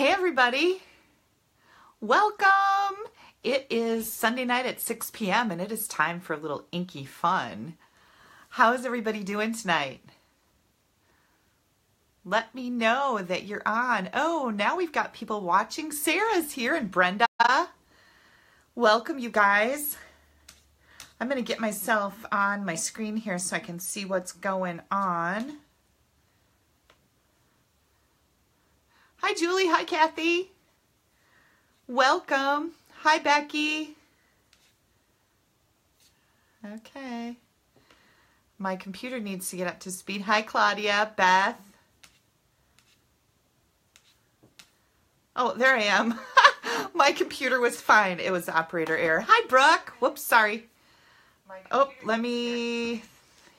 Hey, everybody. Welcome. It is Sunday night at 6 p.m., and it is time for a little inky fun. How is everybody doing tonight? Let me know that you're on. Oh, now we've got people watching. Sarah's here and Brenda. Welcome, you guys. I'm going to get myself on my screen here so I can see what's going on. Hi, Julie. Hi, Kathy. Welcome. Hi, Becky. Okay. My computer needs to get up to speed. Hi, Claudia, Beth. Oh, there I am. My computer was fine. It was operator error. Hi, Brooke. Whoops, sorry. Oh, let me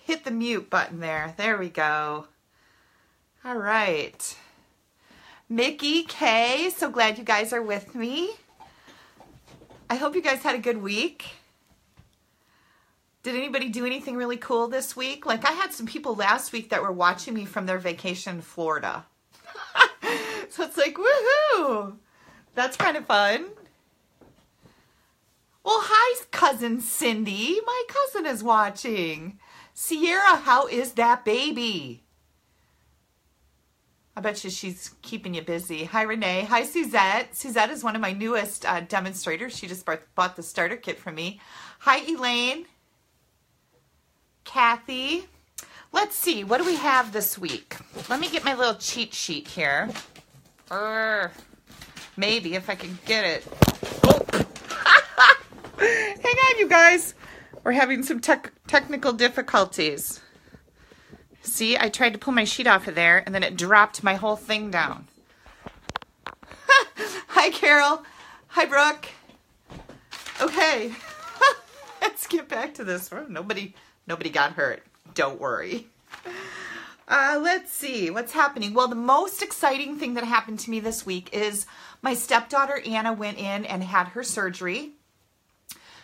hit the mute button there. There we go. All right. Mickey, Kay, so glad you guys are with me. I hope you guys had a good week. Did anybody do anything really cool this week? Like I had some people last week that were watching me from their vacation in Florida. so it's like, woohoo! That's kind of fun. Well, hi, cousin Cindy. My cousin is watching. Sierra, how is that baby? I bet you she's keeping you busy. Hi, Renee. Hi, Suzette. Suzette is one of my newest uh, demonstrators. She just bought the starter kit for me. Hi, Elaine. Kathy. Let's see. What do we have this week? Let me get my little cheat sheet here. Urgh. Maybe if I can get it. Oh. Hang on, you guys. We're having some tech technical difficulties. See, I tried to pull my sheet off of there and then it dropped my whole thing down. Hi, Carol. Hi, Brooke. Okay. Let's get back to this. Nobody, nobody got hurt. Don't worry. Uh, let's see what's happening. Well, the most exciting thing that happened to me this week is my stepdaughter Anna went in and had her surgery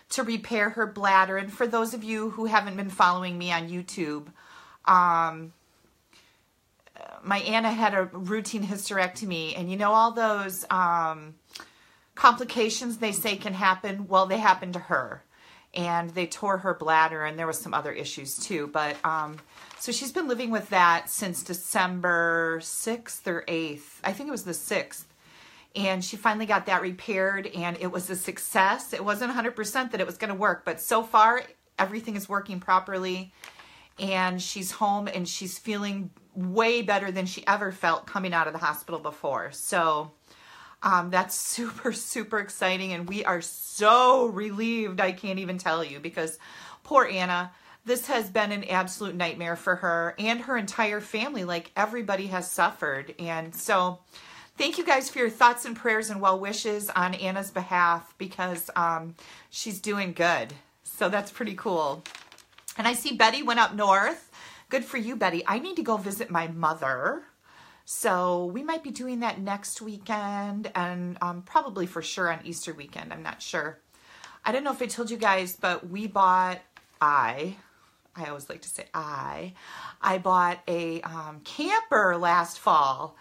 to repair her bladder. And for those of you who haven't been following me on YouTube, um, my Anna had a routine hysterectomy, and you know all those um, complications they say can happen. Well, they happened to her, and they tore her bladder, and there was some other issues too. But um, so she's been living with that since December sixth or eighth. I think it was the sixth. And she finally got that repaired, and it was a success. It wasn't 100% that it was going to work, but so far everything is working properly and she's home and she's feeling way better than she ever felt coming out of the hospital before. So um, that's super, super exciting. And we are so relieved. I can't even tell you because poor Anna, this has been an absolute nightmare for her and her entire family. Like everybody has suffered. And so thank you guys for your thoughts and prayers and well wishes on Anna's behalf because um, she's doing good. So that's pretty cool. And I see Betty went up north. Good for you, Betty. I need to go visit my mother. So we might be doing that next weekend and um, probably for sure on Easter weekend. I'm not sure. I don't know if I told you guys, but we bought, I, I always like to say I, I bought a um, camper last fall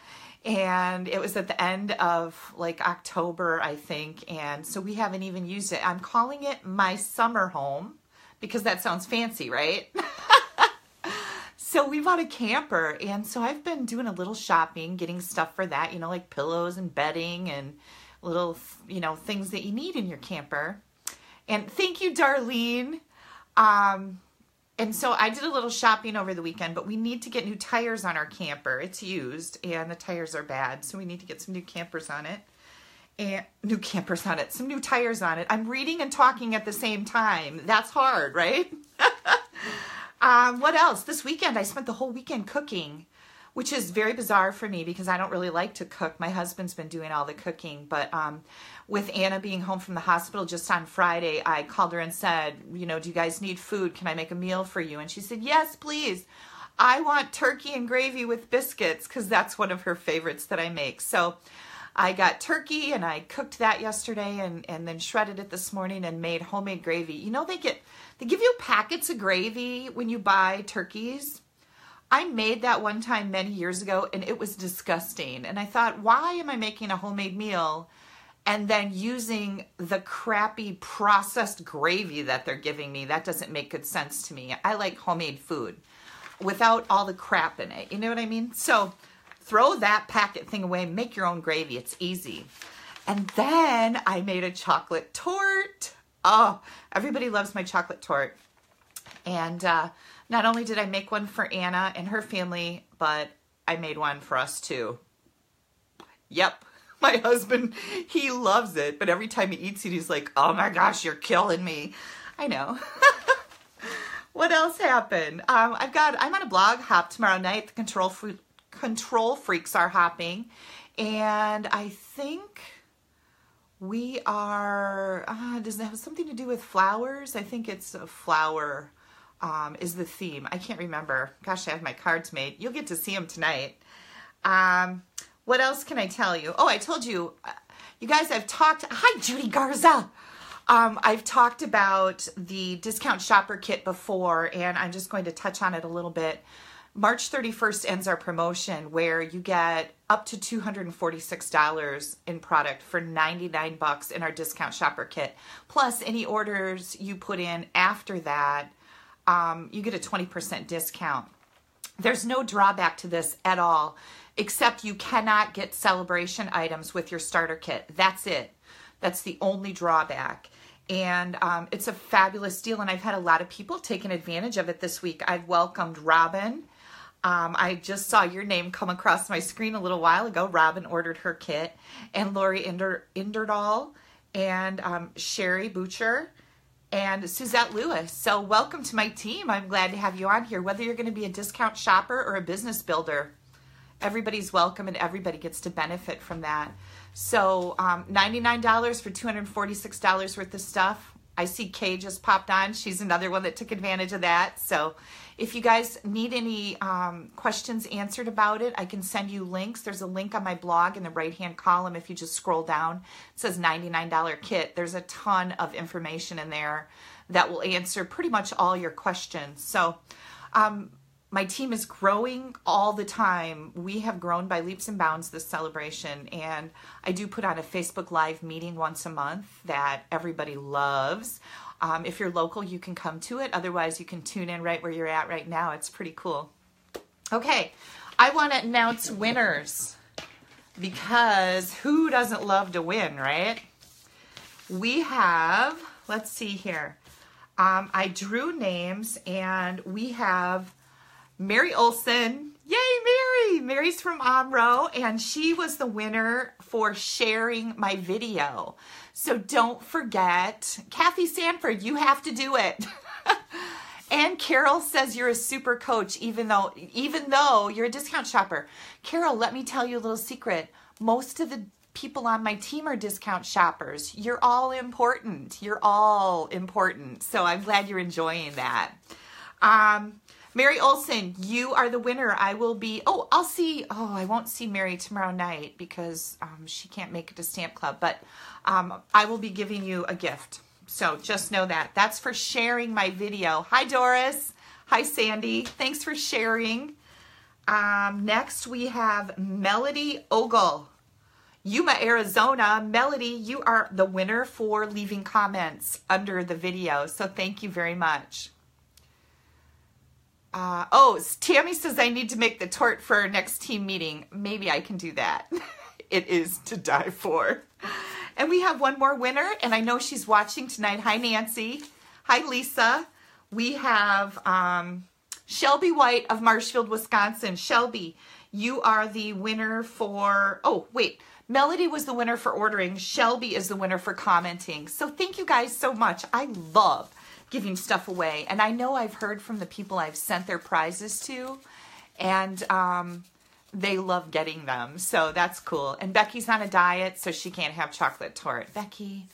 and it was at the end of like October, I think. And so we haven't even used it. I'm calling it my summer home because that sounds fancy, right? so we bought a camper and so I've been doing a little shopping, getting stuff for that, you know, like pillows and bedding and little, you know, things that you need in your camper. And thank you, Darlene. Um, and so I did a little shopping over the weekend, but we need to get new tires on our camper. It's used and the tires are bad, so we need to get some new campers on it and new campers on it, some new tires on it. I'm reading and talking at the same time. That's hard, right? um, what else? This weekend, I spent the whole weekend cooking, which is very bizarre for me because I don't really like to cook. My husband's been doing all the cooking, but um, with Anna being home from the hospital just on Friday, I called her and said, you know, do you guys need food? Can I make a meal for you? And she said, yes, please. I want turkey and gravy with biscuits because that's one of her favorites that I make. So I got turkey and I cooked that yesterday and, and then shredded it this morning and made homemade gravy. You know, they get, they give you packets of gravy when you buy turkeys. I made that one time many years ago and it was disgusting. And I thought, why am I making a homemade meal and then using the crappy processed gravy that they're giving me? That doesn't make good sense to me. I like homemade food without all the crap in it. You know what I mean? So throw that packet thing away, make your own gravy. It's easy. And then I made a chocolate torte. Oh, everybody loves my chocolate torte. And uh, not only did I make one for Anna and her family, but I made one for us too. Yep. My husband, he loves it, but every time he eats it, he's like, oh my gosh, you're killing me. I know. what else happened? Um, I've got, I'm on a blog hop tomorrow night. The control, control freaks are hopping. And I think we are, uh, does that have something to do with flowers? I think it's a flower um, is the theme. I can't remember. Gosh, I have my cards made. You'll get to see them tonight. Um, what else can I tell you? Oh, I told you, uh, you guys, I've talked. Hi, Judy Garza. Um, I've talked about the discount shopper kit before, and I'm just going to touch on it a little bit. March 31st ends our promotion where you get up to $246 in product for 99 bucks in our discount shopper kit. Plus any orders you put in after that um, you get a 20% discount. There's no drawback to this at all, except you cannot get celebration items with your starter kit. That's it. That's the only drawback. And um, it's a fabulous deal, and I've had a lot of people taking advantage of it this week. I've welcomed Robin. Um, I just saw your name come across my screen a little while ago. Robin ordered her kit, and Lori Inder, Inderdahl and um, Sherry Butcher and Suzette Lewis. So, welcome to my team. I'm glad to have you on here. Whether you're going to be a discount shopper or a business builder, everybody's welcome and everybody gets to benefit from that. So, um, $99 for $246 worth of stuff. I see Kay just popped on. She's another one that took advantage of that. So, if you guys need any um, questions answered about it, I can send you links. There's a link on my blog in the right hand column. If you just scroll down, it says $99 kit. There's a ton of information in there that will answer pretty much all your questions. So, um, my team is growing all the time. We have grown by leaps and bounds this celebration, and I do put on a Facebook Live meeting once a month that everybody loves. Um, if you're local, you can come to it. Otherwise, you can tune in right where you're at right now. It's pretty cool. Okay, I want to announce winners because who doesn't love to win, right? We have, let's see here. Um, I drew names and we have Mary Olson. Yay, Mary! Mary's from Omro, and she was the winner for sharing my video. So don't forget, Kathy Sanford, you have to do it. and Carol says you're a super coach, even though even though you're a discount shopper. Carol, let me tell you a little secret. Most of the people on my team are discount shoppers. You're all important. You're all important. So I'm glad you're enjoying that. Um, Mary Olson, you are the winner. I will be, oh, I'll see, oh, I won't see Mary tomorrow night because um, she can't make it to Stamp Club, but um, I will be giving you a gift. So just know that. That's for sharing my video. Hi, Doris. Hi, Sandy. Thanks for sharing. Um, next, we have Melody Ogle. Yuma, Arizona. Melody, you are the winner for leaving comments under the video. So thank you very much. Uh, oh, Tammy says I need to make the torte for our next team meeting. Maybe I can do that. it is to die for. And we have one more winner, and I know she's watching tonight. Hi, Nancy. Hi, Lisa. We have um, Shelby White of Marshfield, Wisconsin. Shelby, you are the winner for, oh, wait. Melody was the winner for ordering. Shelby is the winner for commenting. So thank you guys so much. I love giving stuff away. And I know I've heard from the people I've sent their prizes to, and um, they love getting them. So that's cool. And Becky's on a diet, so she can't have chocolate torte. Becky,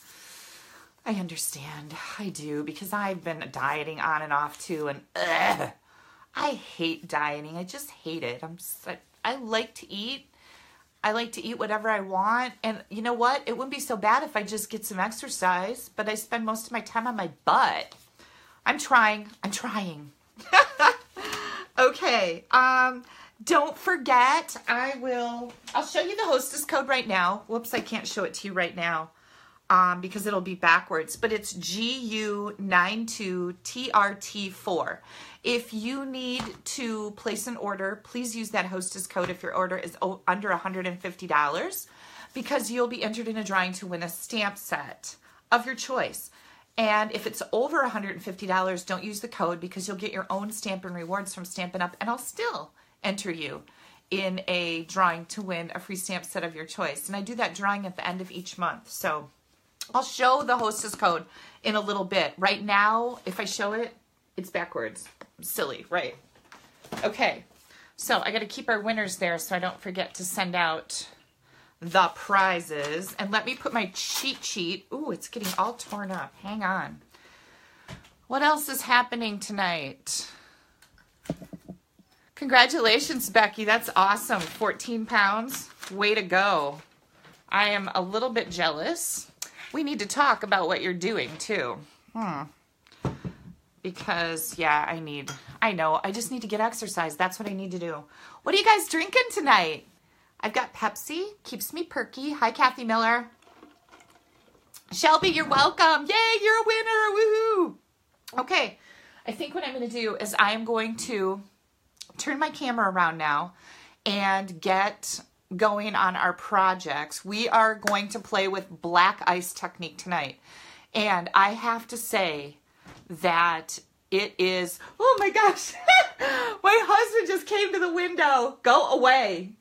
I understand. I do, because I've been dieting on and off too, and ugh, I hate dieting. I just hate it. I'm I, I like to eat. I like to eat whatever I want. And you know what? It wouldn't be so bad if I just get some exercise, but I spend most of my time on my butt. I'm trying. I'm trying. Okay. Um, don't forget, I will, I'll show you the hostess code right now. Whoops, I can't show it to you right now um, because it'll be backwards, but it's GU92TRT4. If you need to place an order, please use that hostess code if your order is under $150 because you'll be entered in a drawing to win a stamp set of your choice. And if it's over $150, don't use the code because you'll get your own Stampin' Rewards from Stampin' Up! and I'll still enter you in a drawing to win a free stamp set of your choice. And I do that drawing at the end of each month. So I'll show the hostess code in a little bit. Right now, if I show it, it's backwards. Silly, right? Okay, so I got to keep our winners there so I don't forget to send out the prizes. And let me put my cheat sheet. Ooh, it's getting all torn up. Hang on. What else is happening tonight? Congratulations, Becky. That's awesome. 14 pounds. Way to go. I am a little bit jealous. We need to talk about what you're doing, too. Hmm. Because, yeah, I need, I know, I just need to get exercise. That's what I need to do. What are you guys drinking tonight? I've got Pepsi. Keeps me perky. Hi, Kathy Miller. Shelby, you're welcome. Yay, you're a winner. Woohoo. Okay, I think what I'm going to do is I am going to turn my camera around now and get going on our projects. We are going to play with black ice technique tonight. And I have to say that it is, oh my gosh, my husband just came to the window. Go away.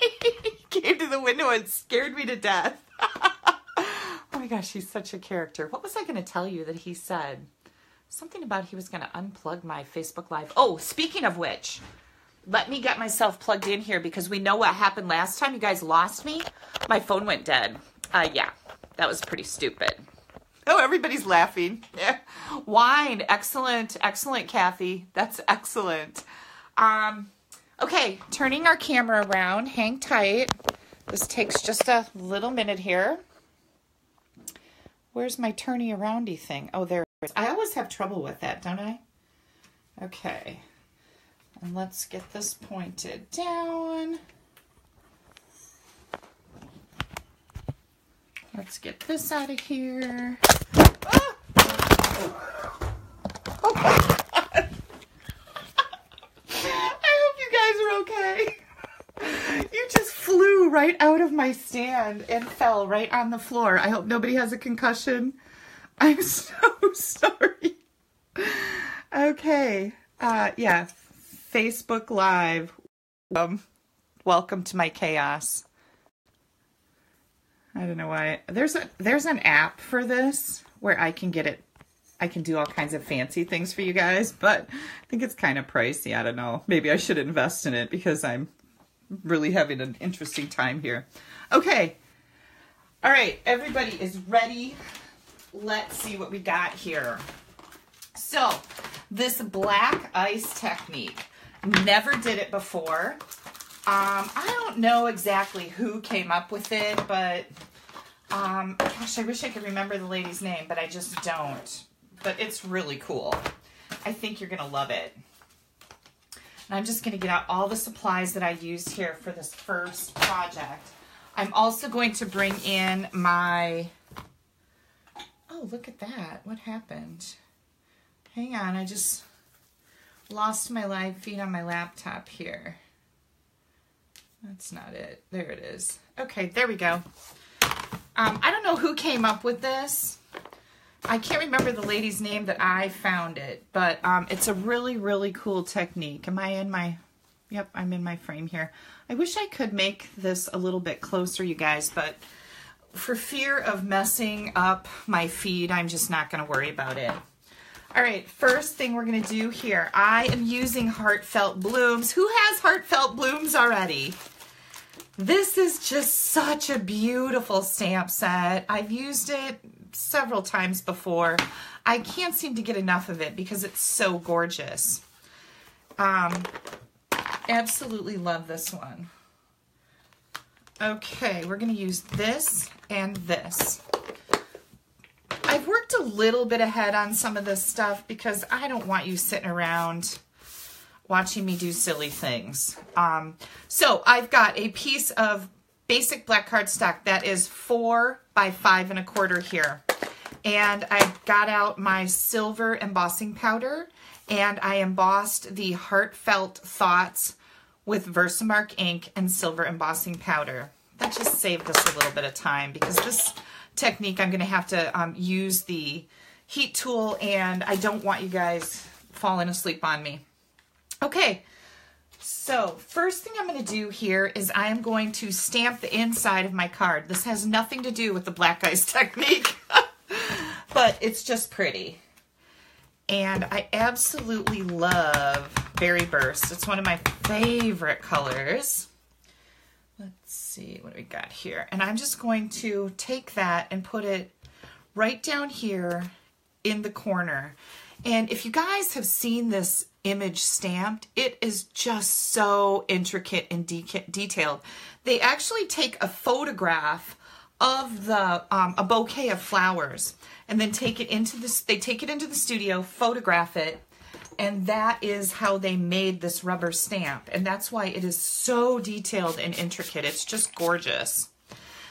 He came to the window and scared me to death. oh my gosh, he's such a character. What was I going to tell you that he said? Something about he was going to unplug my Facebook Live. Oh, speaking of which, let me get myself plugged in here because we know what happened last time. You guys lost me. My phone went dead. Uh, yeah, that was pretty stupid. Oh, everybody's laughing. Yeah. Wine. Excellent. Excellent, Kathy. That's excellent. Um, okay, turning our camera around. Hang tight. This takes just a little minute here. Where's my turny aroundy thing? Oh, there it is. I always have trouble with that, don't I? Okay. And let's get this pointed down. Let's get this out of here. Ah! Oh. oh my God. I hope you guys are okay. You just flew right out of my stand and fell right on the floor. I hope nobody has a concussion. I'm so sorry. Okay. Uh, yeah. Facebook Live. Um, welcome to my chaos. I don't know why. There's a there's an app for this where I can get it. I can do all kinds of fancy things for you guys, but I think it's kind of pricey. I don't know. Maybe I should invest in it because I'm really having an interesting time here. Okay. All right, everybody is ready let's see what we got here. So, this black ice technique, never did it before. Um, I don't know exactly who came up with it, but um, gosh, I wish I could remember the lady's name, but I just don't. But it's really cool. I think you're going to love it. And I'm just going to get out all the supplies that I used here for this first project. I'm also going to bring in my Oh, look at that. What happened? Hang on, I just lost my live feed on my laptop here. That's not it. There it is. Okay, there we go. Um, I don't know who came up with this. I can't remember the lady's name that I found it, but um, it's a really, really cool technique. Am I in my, yep, I'm in my frame here. I wish I could make this a little bit closer, you guys, but for fear of messing up my feed, I'm just not going to worry about it. All right, first thing we're going to do here, I am using Heartfelt Blooms. Who has Heartfelt Blooms already? This is just such a beautiful stamp set. I've used it several times before. I can't seem to get enough of it because it's so gorgeous. Um, absolutely love this one. Okay, we're going to use this and this. I've worked a little bit ahead on some of this stuff because I don't want you sitting around watching me do silly things. Um, so I've got a piece of basic black cardstock that is four by five and a quarter here. And I got out my silver embossing powder and I embossed the Heartfelt Thoughts with Versamark ink and silver embossing powder. That just saved us a little bit of time because this technique I'm going to have to um, use the heat tool and I don't want you guys falling asleep on me. Okay, so first thing I'm going to do here is I am going to stamp the inside of my card. This has nothing to do with the black ice technique, but it's just pretty. And I absolutely love Berry Burst. It's one of my favorite colors. Let's see what we got here. And I'm just going to take that and put it right down here in the corner. And if you guys have seen this image stamped, it is just so intricate and de detailed. They actually take a photograph of the um, a bouquet of flowers and then take it into this they take it into the studio photograph it and that is how they made this rubber stamp. And that's why it is so detailed and intricate. It's just gorgeous.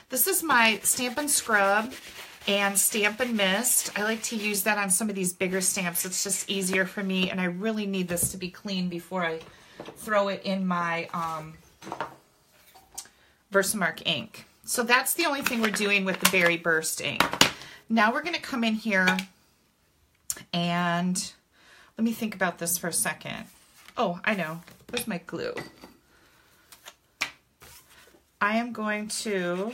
This is my Stampin' Scrub and Stampin' Mist. I like to use that on some of these bigger stamps. It's just easier for me and I really need this to be clean before I throw it in my um, Versamark ink so that's the only thing we're doing with the Berry Burst ink. Now we're going to come in here and let me think about this for a second. Oh, I know. Where's my glue? I am going to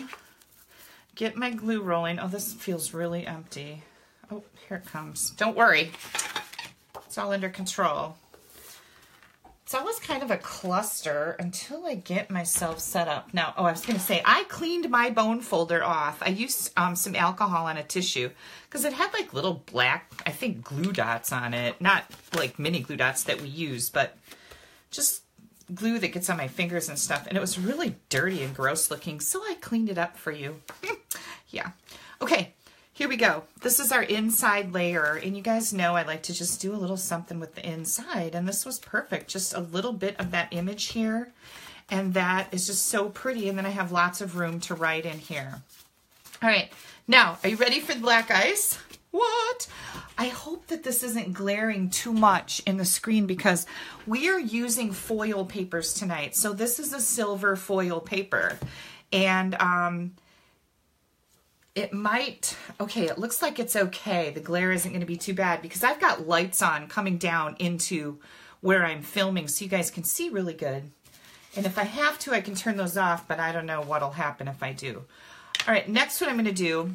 get my glue rolling. Oh, this feels really empty. Oh, here it comes. Don't worry. It's all under control. It's always kind of a cluster until I get myself set up. Now, oh, I was going to say, I cleaned my bone folder off. I used um, some alcohol on a tissue because it had like little black, I think, glue dots on it. Not like mini glue dots that we use, but just glue that gets on my fingers and stuff. And it was really dirty and gross looking, so I cleaned it up for you. yeah. Okay, here we go. This is our inside layer, and you guys know I like to just do a little something with the inside, and this was perfect. Just a little bit of that image here, and that is just so pretty, and then I have lots of room to write in here. All right, now, are you ready for the black ice? What? I hope that this isn't glaring too much in the screen because we are using foil papers tonight. So this is a silver foil paper. And um, it might, okay, it looks like it's okay. The glare isn't going to be too bad because I've got lights on coming down into where I'm filming so you guys can see really good. And if I have to, I can turn those off, but I don't know what'll happen if I do. All right, next what I'm going to do,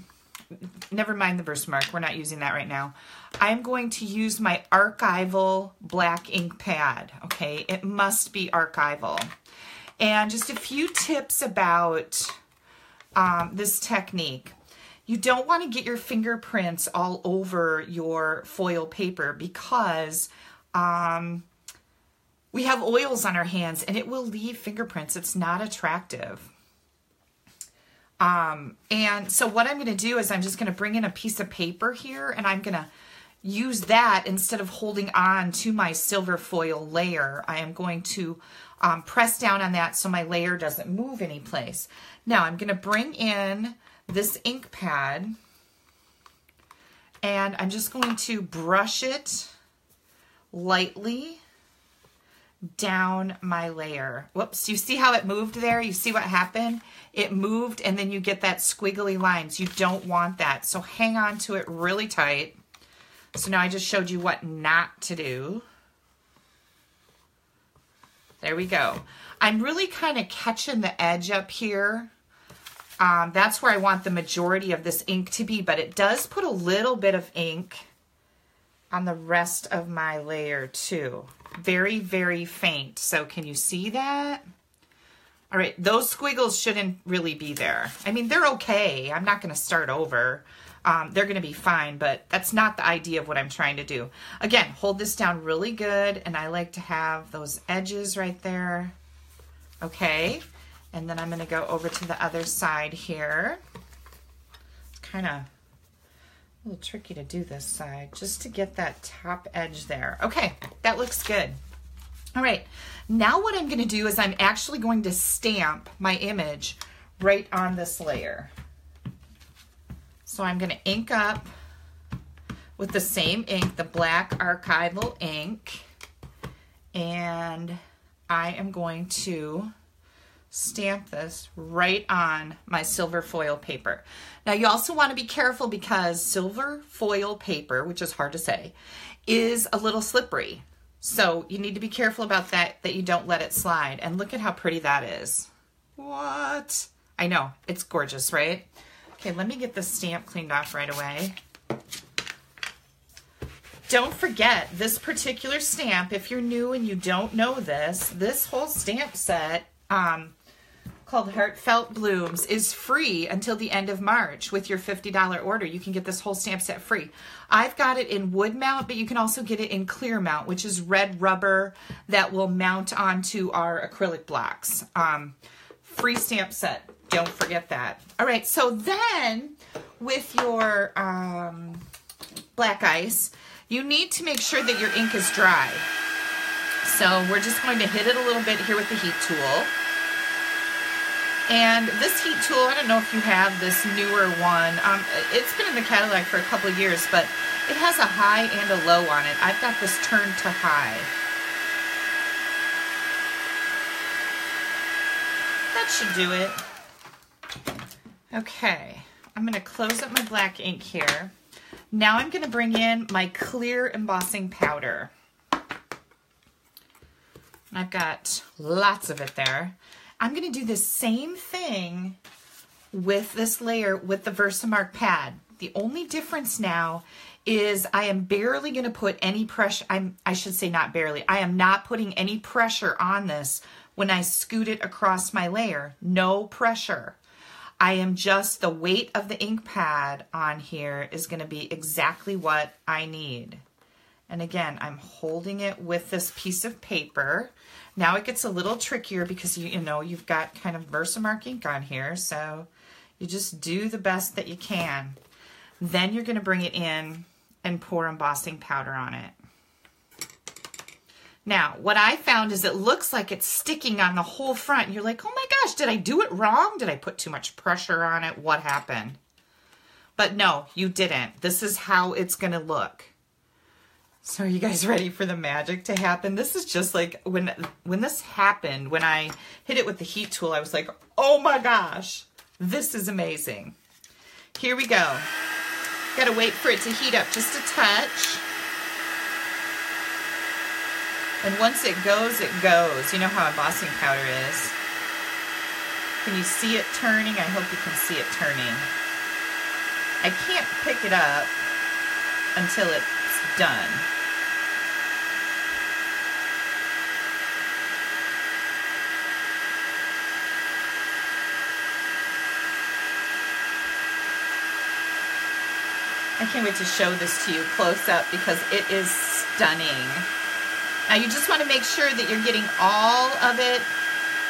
never mind the Versamark, we're not using that right now. I'm going to use my archival black ink pad, okay? It must be archival. And just a few tips about um, this technique. You don't want to get your fingerprints all over your foil paper because um, we have oils on our hands and it will leave fingerprints. It's not attractive. Um, and so what I'm going to do is I'm just going to bring in a piece of paper here and I'm going to use that instead of holding on to my silver foil layer. I am going to um, press down on that so my layer doesn't move any place. Now I'm going to bring in this ink pad and I'm just going to brush it lightly down my layer. Whoops, you see how it moved there? You see what happened? It moved and then you get that squiggly lines. You don't want that. So hang on to it really tight. So now I just showed you what not to do. There we go. I'm really kind of catching the edge up here um, that's where I want the majority of this ink to be, but it does put a little bit of ink on the rest of my layer too. Very, very faint. So can you see that? All right, those squiggles shouldn't really be there. I mean, they're okay. I'm not going to start over. Um, they're going to be fine, but that's not the idea of what I'm trying to do. Again, hold this down really good, and I like to have those edges right there. Okay. And then I'm going to go over to the other side here. It's kind of a little tricky to do this side just to get that top edge there. Okay, that looks good. All right, now what I'm gonna do is I'm actually going to stamp my image right on this layer. So I'm gonna ink up with the same ink, the black archival ink, and I am going to stamp this right on my silver foil paper. Now you also want to be careful because silver foil paper, which is hard to say, is a little slippery. So you need to be careful about that, that you don't let it slide. And look at how pretty that is. What? I know, it's gorgeous, right? Okay, let me get the stamp cleaned off right away. Don't forget this particular stamp, if you're new and you don't know this, this whole stamp set um, called Heartfelt Blooms is free until the end of March with your $50 order. You can get this whole stamp set free. I've got it in wood mount, but you can also get it in clear mount, which is red rubber that will mount onto our acrylic blocks. Um, free stamp set. Don't forget that. All right, so then with your um, black ice, you need to make sure that your ink is dry. So we're just going to hit it a little bit here with the heat tool. And this heat tool, I don't know if you have this newer one. Um, it's been in the catalog for a couple of years, but it has a high and a low on it. I've got this turned to high. That should do it. Okay, I'm going to close up my black ink here. Now I'm going to bring in my clear embossing powder. I've got lots of it there. I'm going to do the same thing with this layer with the Versamark pad. The only difference now is I am barely going to put any pressure, I'm, I should say not barely, I am not putting any pressure on this when I scoot it across my layer. No pressure. I am just, the weight of the ink pad on here is going to be exactly what I need. And again, I'm holding it with this piece of paper. Now it gets a little trickier because you, you know, you've got kind of Versamark ink on here. So you just do the best that you can. Then you're going to bring it in and pour embossing powder on it. Now, what I found is it looks like it's sticking on the whole front. You're like, oh my gosh, did I do it wrong? Did I put too much pressure on it? What happened? But no, you didn't. This is how it's going to look. So are you guys ready for the magic to happen? This is just like when when this happened, when I hit it with the heat tool, I was like, oh my gosh, this is amazing. Here we go. Gotta wait for it to heat up just a touch. And once it goes, it goes. You know how embossing powder is. Can you see it turning? I hope you can see it turning. I can't pick it up until it's done. I can't wait to show this to you close up because it is stunning. Now you just want to make sure that you're getting all of it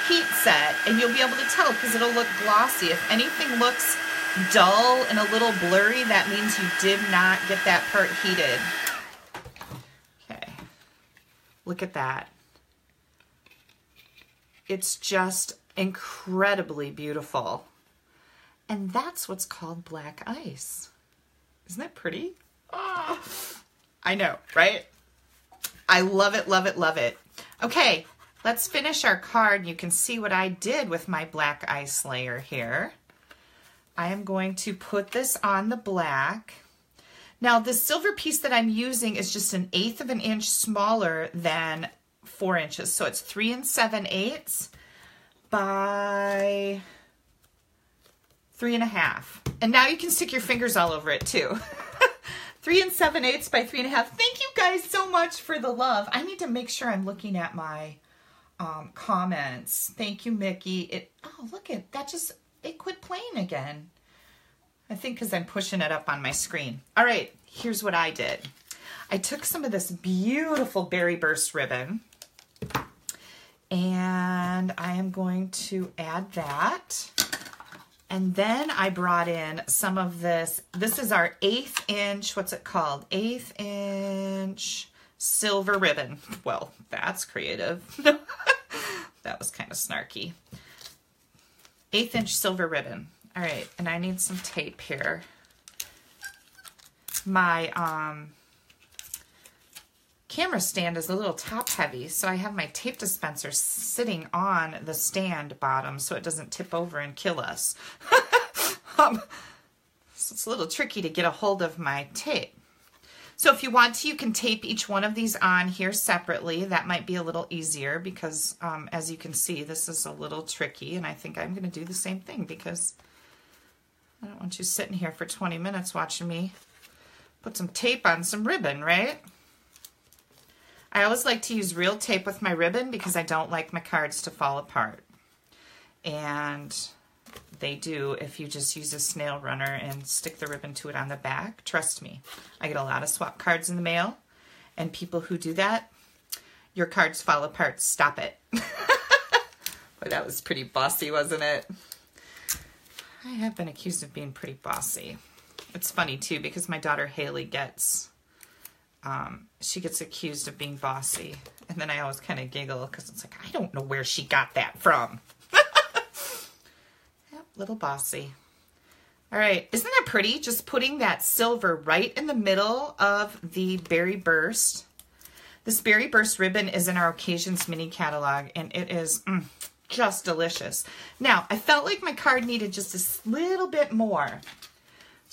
heat set and you'll be able to tell because it'll look glossy. If anything looks dull and a little blurry, that means you did not get that part heated. Okay, look at that. It's just incredibly beautiful. And that's what's called black ice. Isn't that pretty? Oh, I know, right? I love it, love it, love it. Okay, let's finish our card. You can see what I did with my black ice layer here. I am going to put this on the black. Now, this silver piece that I'm using is just an eighth of an inch smaller than four inches. So it's three and seven eighths by three and a half. And now you can stick your fingers all over it too. three and seven eighths by three and a half. Thank you guys so much for the love. I need to make sure I'm looking at my um, comments. Thank you, Mickey. It Oh, look at that just, it quit playing again. I think because I'm pushing it up on my screen. All right, here's what I did. I took some of this beautiful Berry Burst ribbon and I am going to add that. And then I brought in some of this. This is our eighth inch, what's it called? Eighth inch silver ribbon. Well, that's creative. that was kind of snarky. Eighth inch silver ribbon. All right, and I need some tape here. My um, camera stand is a little top heavy, so I have my tape dispenser sitting on the stand bottom so it doesn't tip over and kill us. um, so it's a little tricky to get a hold of my tape. So if you want to, you can tape each one of these on here separately. That might be a little easier because um, as you can see, this is a little tricky and I think I'm going to do the same thing because I don't want you sitting here for 20 minutes watching me put some tape on some ribbon, right? I always like to use real tape with my ribbon because I don't like my cards to fall apart. And they do if you just use a snail runner and stick the ribbon to it on the back. Trust me, I get a lot of swap cards in the mail, and people who do that, your cards fall apart. Stop it. but that was pretty bossy, wasn't it? I have been accused of being pretty bossy. It's funny too because my daughter Haley gets um, she gets accused of being bossy. And then I always kind of giggle because it's like, I don't know where she got that from little bossy. All right, isn't that pretty? Just putting that silver right in the middle of the Berry Burst. This Berry Burst ribbon is in our Occasions mini catalog, and it is mm, just delicious. Now, I felt like my card needed just a little bit more.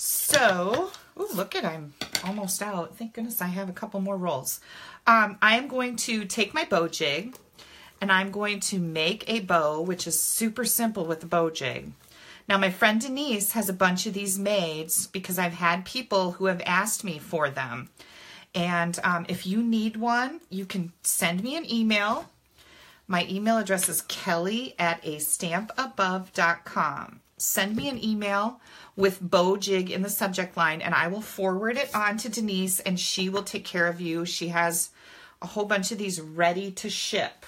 So, oh, look at I'm almost out. Thank goodness I have a couple more rolls. Um, I am going to take my bow jig, and I'm going to make a bow, which is super simple with the bow jig. Now, my friend Denise has a bunch of these made because I've had people who have asked me for them. And um, if you need one, you can send me an email. My email address is kelly at a stampabove.com. Send me an email with bow jig in the subject line and I will forward it on to Denise and she will take care of you. She has a whole bunch of these ready to ship.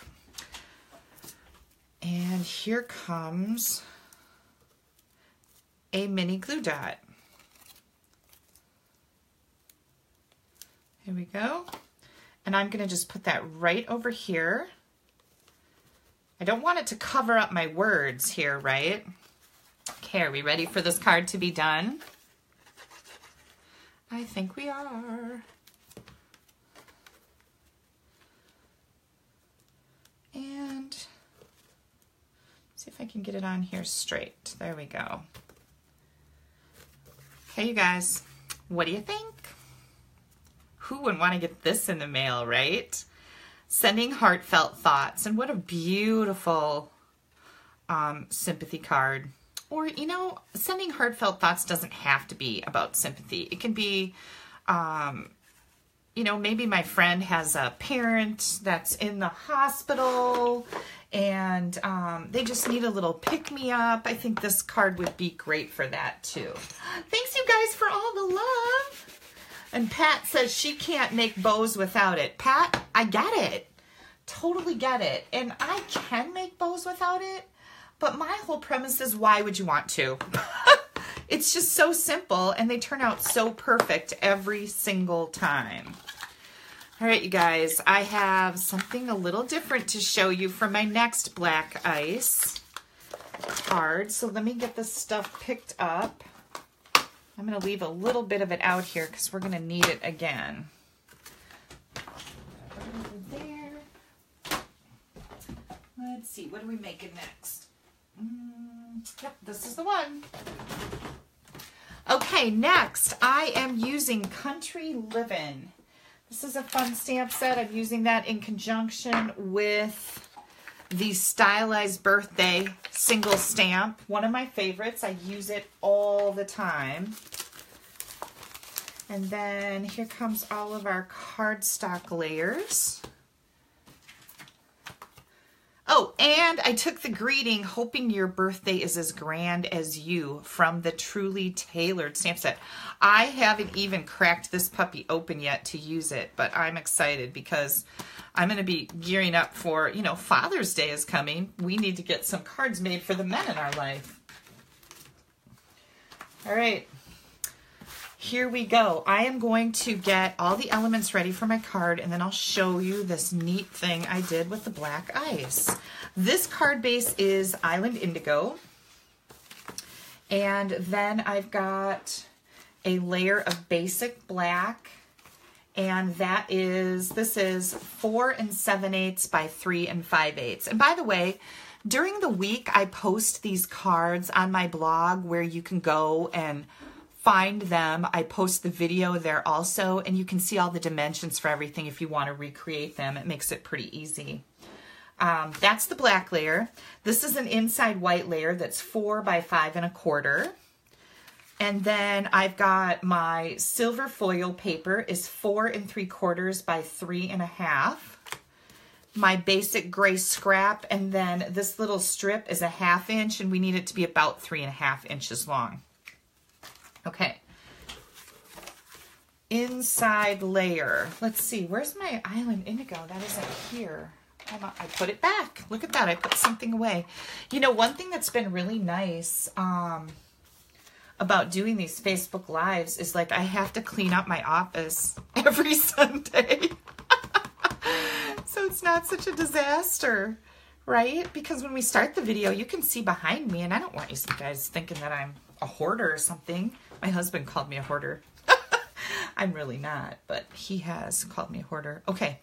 And here comes a mini glue dot. Here we go. And I'm going to just put that right over here. I don't want it to cover up my words here, right? Okay, are we ready for this card to be done? I think we are. And see if I can get it on here straight. There we go. Hey, you guys, what do you think? Who would want to get this in the mail, right? Sending heartfelt thoughts. And what a beautiful um, sympathy card. Or, you know, sending heartfelt thoughts doesn't have to be about sympathy. It can be, um, you know, maybe my friend has a parent that's in the hospital and um, they just need a little pick me up. I think this card would be great for that too. Thanks, you guys, for all the love. And Pat says she can't make bows without it. Pat, I get it. Totally get it. And I can make bows without it, but my whole premise is why would you want to? it's just so simple and they turn out so perfect every single time. All right, you guys, I have something a little different to show you for my next black ice card. So let me get this stuff picked up. I'm going to leave a little bit of it out here because we're going to need it again. There. Let's see, what are we making next? Mm, yep, this is the one. Okay, next I am using Country Livin'. This is a fun stamp set. I'm using that in conjunction with the Stylized Birthday single stamp. One of my favorites. I use it all the time. And then here comes all of our cardstock layers. Oh, and I took the greeting, hoping your birthday is as grand as you from the Truly Tailored stamp set. I haven't even cracked this puppy open yet to use it, but I'm excited because I'm going to be gearing up for, you know, Father's Day is coming. We need to get some cards made for the men in our life. All right. Here we go. I am going to get all the elements ready for my card and then I'll show you this neat thing I did with the black ice. This card base is Island Indigo. And then I've got a layer of basic black and that is, this is four and seven eighths by three and five eighths. And by the way, during the week, I post these cards on my blog where you can go and find them. I post the video there also, and you can see all the dimensions for everything if you want to recreate them. It makes it pretty easy. Um, that's the black layer. This is an inside white layer that's four by five and a quarter. And then I've got my silver foil paper is four and three quarters by three and a half. My basic gray scrap, and then this little strip is a half inch, and we need it to be about three and a half inches long. Okay. Inside layer. Let's see, where's my island indigo? That isn't here. I put it back. Look at that. I put something away. You know, one thing that's been really nice um, about doing these Facebook Lives is like I have to clean up my office every Sunday. so it's not such a disaster, right? Because when we start the video, you can see behind me, and I don't want you guys thinking that I'm a hoarder or something. My husband called me a hoarder. I'm really not, but he has called me a hoarder. Okay.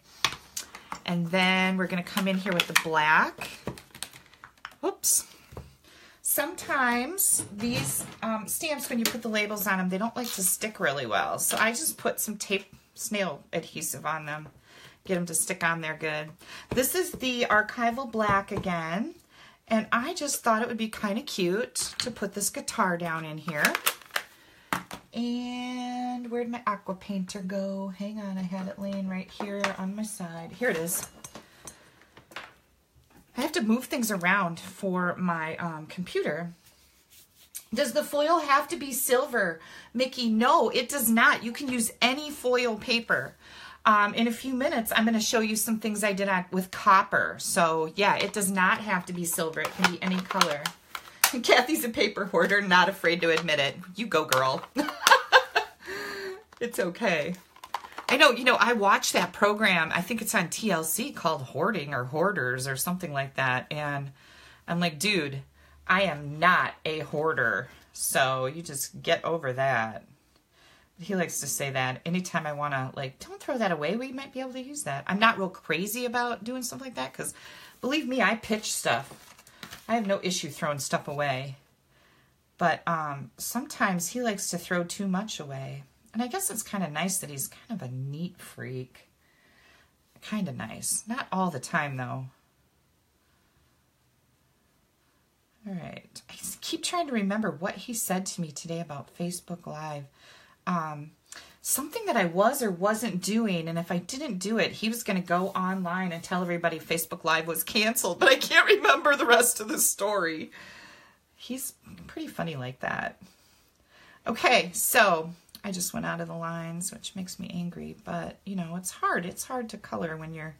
And then we're going to come in here with the black. Whoops. Sometimes these um, stamps, when you put the labels on them, they don't like to stick really well. So I just put some tape snail adhesive on them. Get them to stick on there good. This is the Archival Black again. And I just thought it would be kind of cute to put this guitar down in here. And where'd my aqua painter go? Hang on, I had it laying right here on my side. Here it is. I have to move things around for my um, computer. Does the foil have to be silver? Mickey, no, it does not. You can use any foil paper. Um, in a few minutes, I'm going to show you some things I did on, with copper. So yeah, it does not have to be silver. It can be any color. Kathy's a paper hoarder, not afraid to admit it. You go, girl. it's okay. I know, you know, I watched that program. I think it's on TLC called Hoarding or Hoarders or something like that. And I'm like, dude, I am not a hoarder. So you just get over that. He likes to say that anytime I want to, like, don't throw that away. We might be able to use that. I'm not real crazy about doing stuff like that because believe me, I pitch stuff. I have no issue throwing stuff away. But um, sometimes he likes to throw too much away. And I guess it's kind of nice that he's kind of a neat freak. Kind of nice. Not all the time, though. All right. I keep trying to remember what he said to me today about Facebook Live. Um, something that I was or wasn't doing, and if I didn't do it, he was going to go online and tell everybody Facebook Live was canceled, but I can't remember the rest of the story. He's pretty funny like that. Okay, so I just went out of the lines, which makes me angry, but you know, it's hard. It's hard to color when you're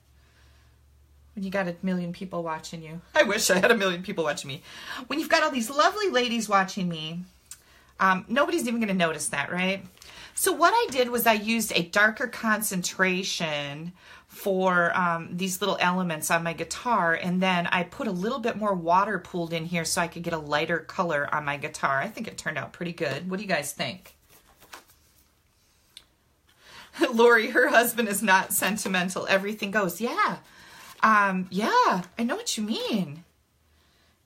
when you got a million people watching you. I wish I had a million people watching me. When you've got all these lovely ladies watching me, um, nobody's even going to notice that, right? So what I did was I used a darker concentration for um, these little elements on my guitar and then I put a little bit more water pooled in here so I could get a lighter color on my guitar. I think it turned out pretty good. What do you guys think? Lori, her husband is not sentimental. Everything goes. Yeah. Um, yeah, I know what you mean.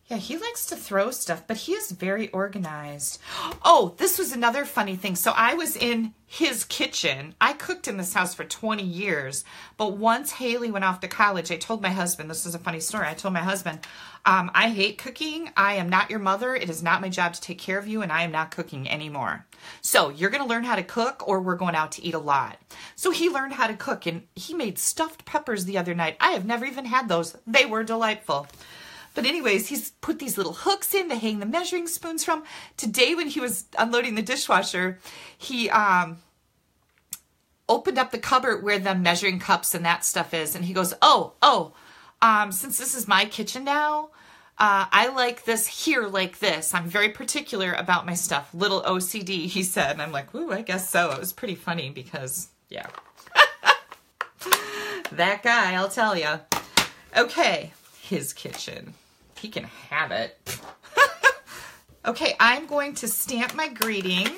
Yeah, he likes to throw stuff, but he is very organized. Oh, this was another funny thing. So I was in his kitchen. I cooked in this house for 20 years, but once Haley went off to college, I told my husband, this is a funny story. I told my husband, um, I hate cooking. I am not your mother. It is not my job to take care of you, and I am not cooking anymore. So you're going to learn how to cook, or we're going out to eat a lot. So he learned how to cook, and he made stuffed peppers the other night. I have never even had those. They were delightful. But anyways, he's put these little hooks in to hang the measuring spoons from. Today when he was unloading the dishwasher, he um, opened up the cupboard where the measuring cups and that stuff is. And he goes, oh, oh, um, since this is my kitchen now, Uh, I like this here like this. I'm very particular about my stuff. Little OCD, he said. And I'm like, ooh, I guess so. It was pretty funny because, yeah. that guy, I'll tell you. Okay, his kitchen. He can have it. okay, I'm going to stamp my greeting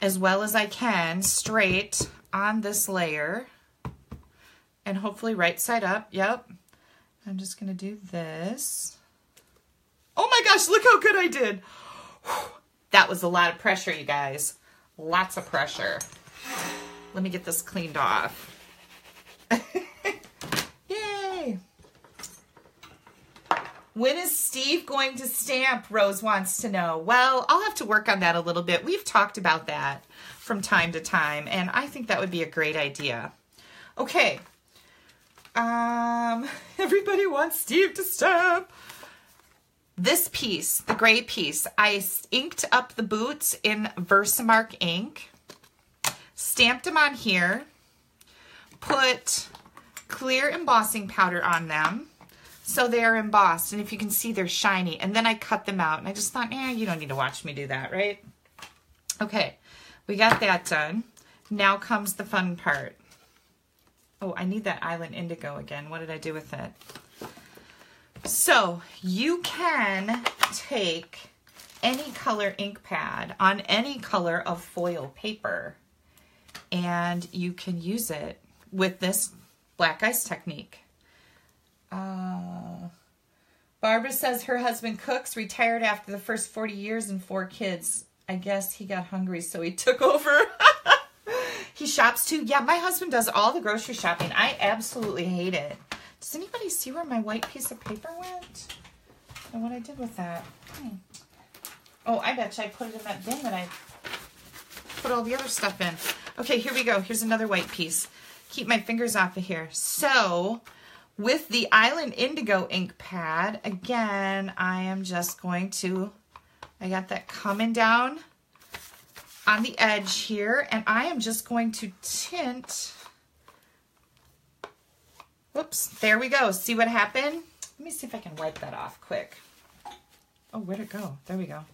as well as I can straight on this layer and hopefully right side up. Yep. I'm just going to do this. Oh my gosh, look how good I did. That was a lot of pressure, you guys. Lots of pressure. Let me get this cleaned off. Yay! When is Steve going to stamp? Rose wants to know. Well, I'll have to work on that a little bit. We've talked about that from time to time, and I think that would be a great idea. Okay. Um, everybody wants Steve to stamp. This piece, the gray piece, I inked up the boots in Versamark ink, stamped them on here, put clear embossing powder on them, so they're embossed. And if you can see, they're shiny. And then I cut them out. And I just thought, eh, you don't need to watch me do that, right? Okay, we got that done. Now comes the fun part. Oh, I need that Island Indigo again. What did I do with it? So you can take any color ink pad on any color of foil paper and you can use it with this black ice technique. Uh, Barbara says her husband cooks, retired after the first 40 years and four kids. I guess he got hungry, so he took over. he shops too. Yeah, my husband does all the grocery shopping. I absolutely hate it. Does anybody see where my white piece of paper went? And what I did with that? Hmm. Oh, I bet you I put it in that bin that I put all the other stuff in. Okay, here we go. Here's another white piece. Keep my fingers off of here. So, with the Island Indigo ink pad, again, I am just going to, I got that coming down on the edge here, and I am just going to tint Whoops, there we go. See what happened? Let me see if I can wipe that off quick. Oh, where'd it go? There we go.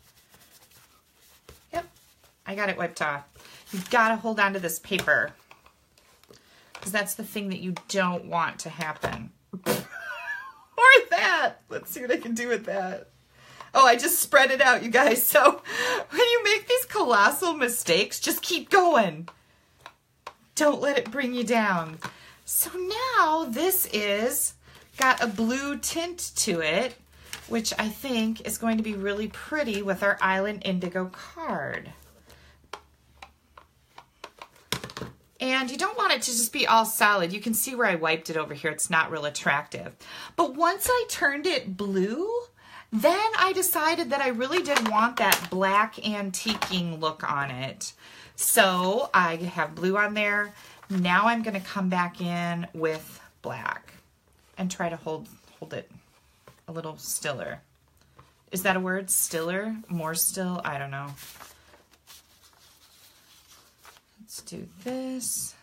Yep, I got it wiped off. You've got to hold on to this paper because that's the thing that you don't want to happen. or that. Let's see what I can do with that. Oh, I just spread it out, you guys. So when you make these colossal mistakes, just keep going. Don't let it bring you down. So now this is got a blue tint to it, which I think is going to be really pretty with our Island Indigo card. And you don't want it to just be all solid. You can see where I wiped it over here. It's not real attractive. But once I turned it blue, then I decided that I really did want that black antiquing look on it. So I have blue on there. Now I'm going to come back in with black and try to hold hold it a little stiller. Is that a word? Stiller? More still? I don't know. Let's do this.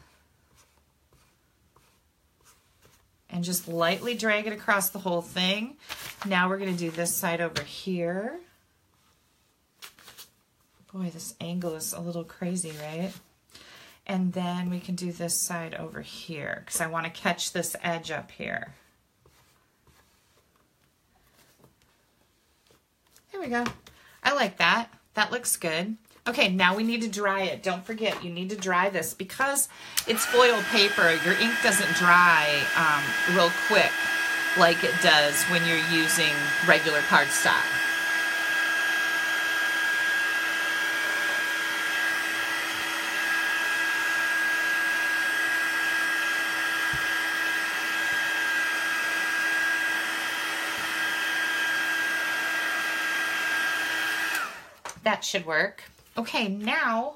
And just lightly drag it across the whole thing. Now we're going to do this side over here. Boy, this angle is a little crazy, right? And then we can do this side over here because I want to catch this edge up here. There we go. I like that. That looks good. Okay, now we need to dry it. Don't forget, you need to dry this because it's foil paper. Your ink doesn't dry um, real quick like it does when you're using regular cardstock. That should work. Okay, now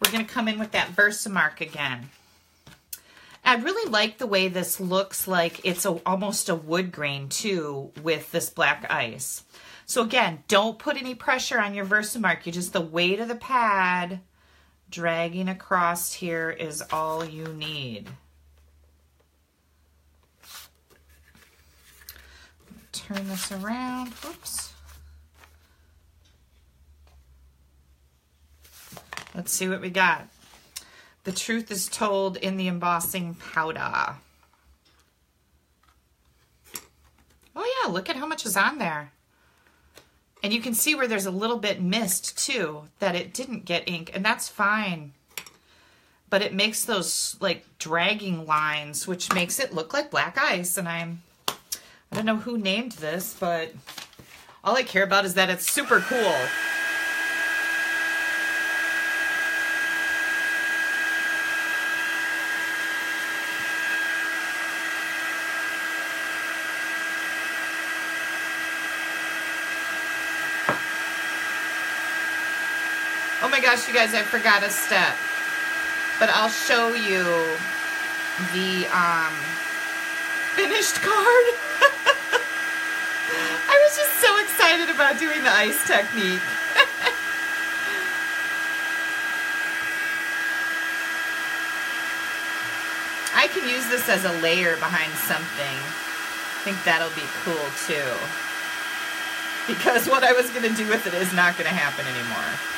we're going to come in with that Versamark again. I really like the way this looks like it's a, almost a wood grain too with this black ice. So again, don't put any pressure on your Versamark. You just, the weight of the pad dragging across here is all you need. turn this around. Whoops. Let's see what we got. The truth is told in the embossing powder. Oh yeah, look at how much is on there. And you can see where there's a little bit missed too, that it didn't get ink, and that's fine. But it makes those like dragging lines, which makes it look like black ice. And I'm, I don't know who named this, but all I care about is that it's super cool. Gosh, you guys, I forgot a step. But I'll show you the um, finished card. I was just so excited about doing the ice technique. I can use this as a layer behind something. I think that'll be cool too. Because what I was going to do with it is not going to happen anymore.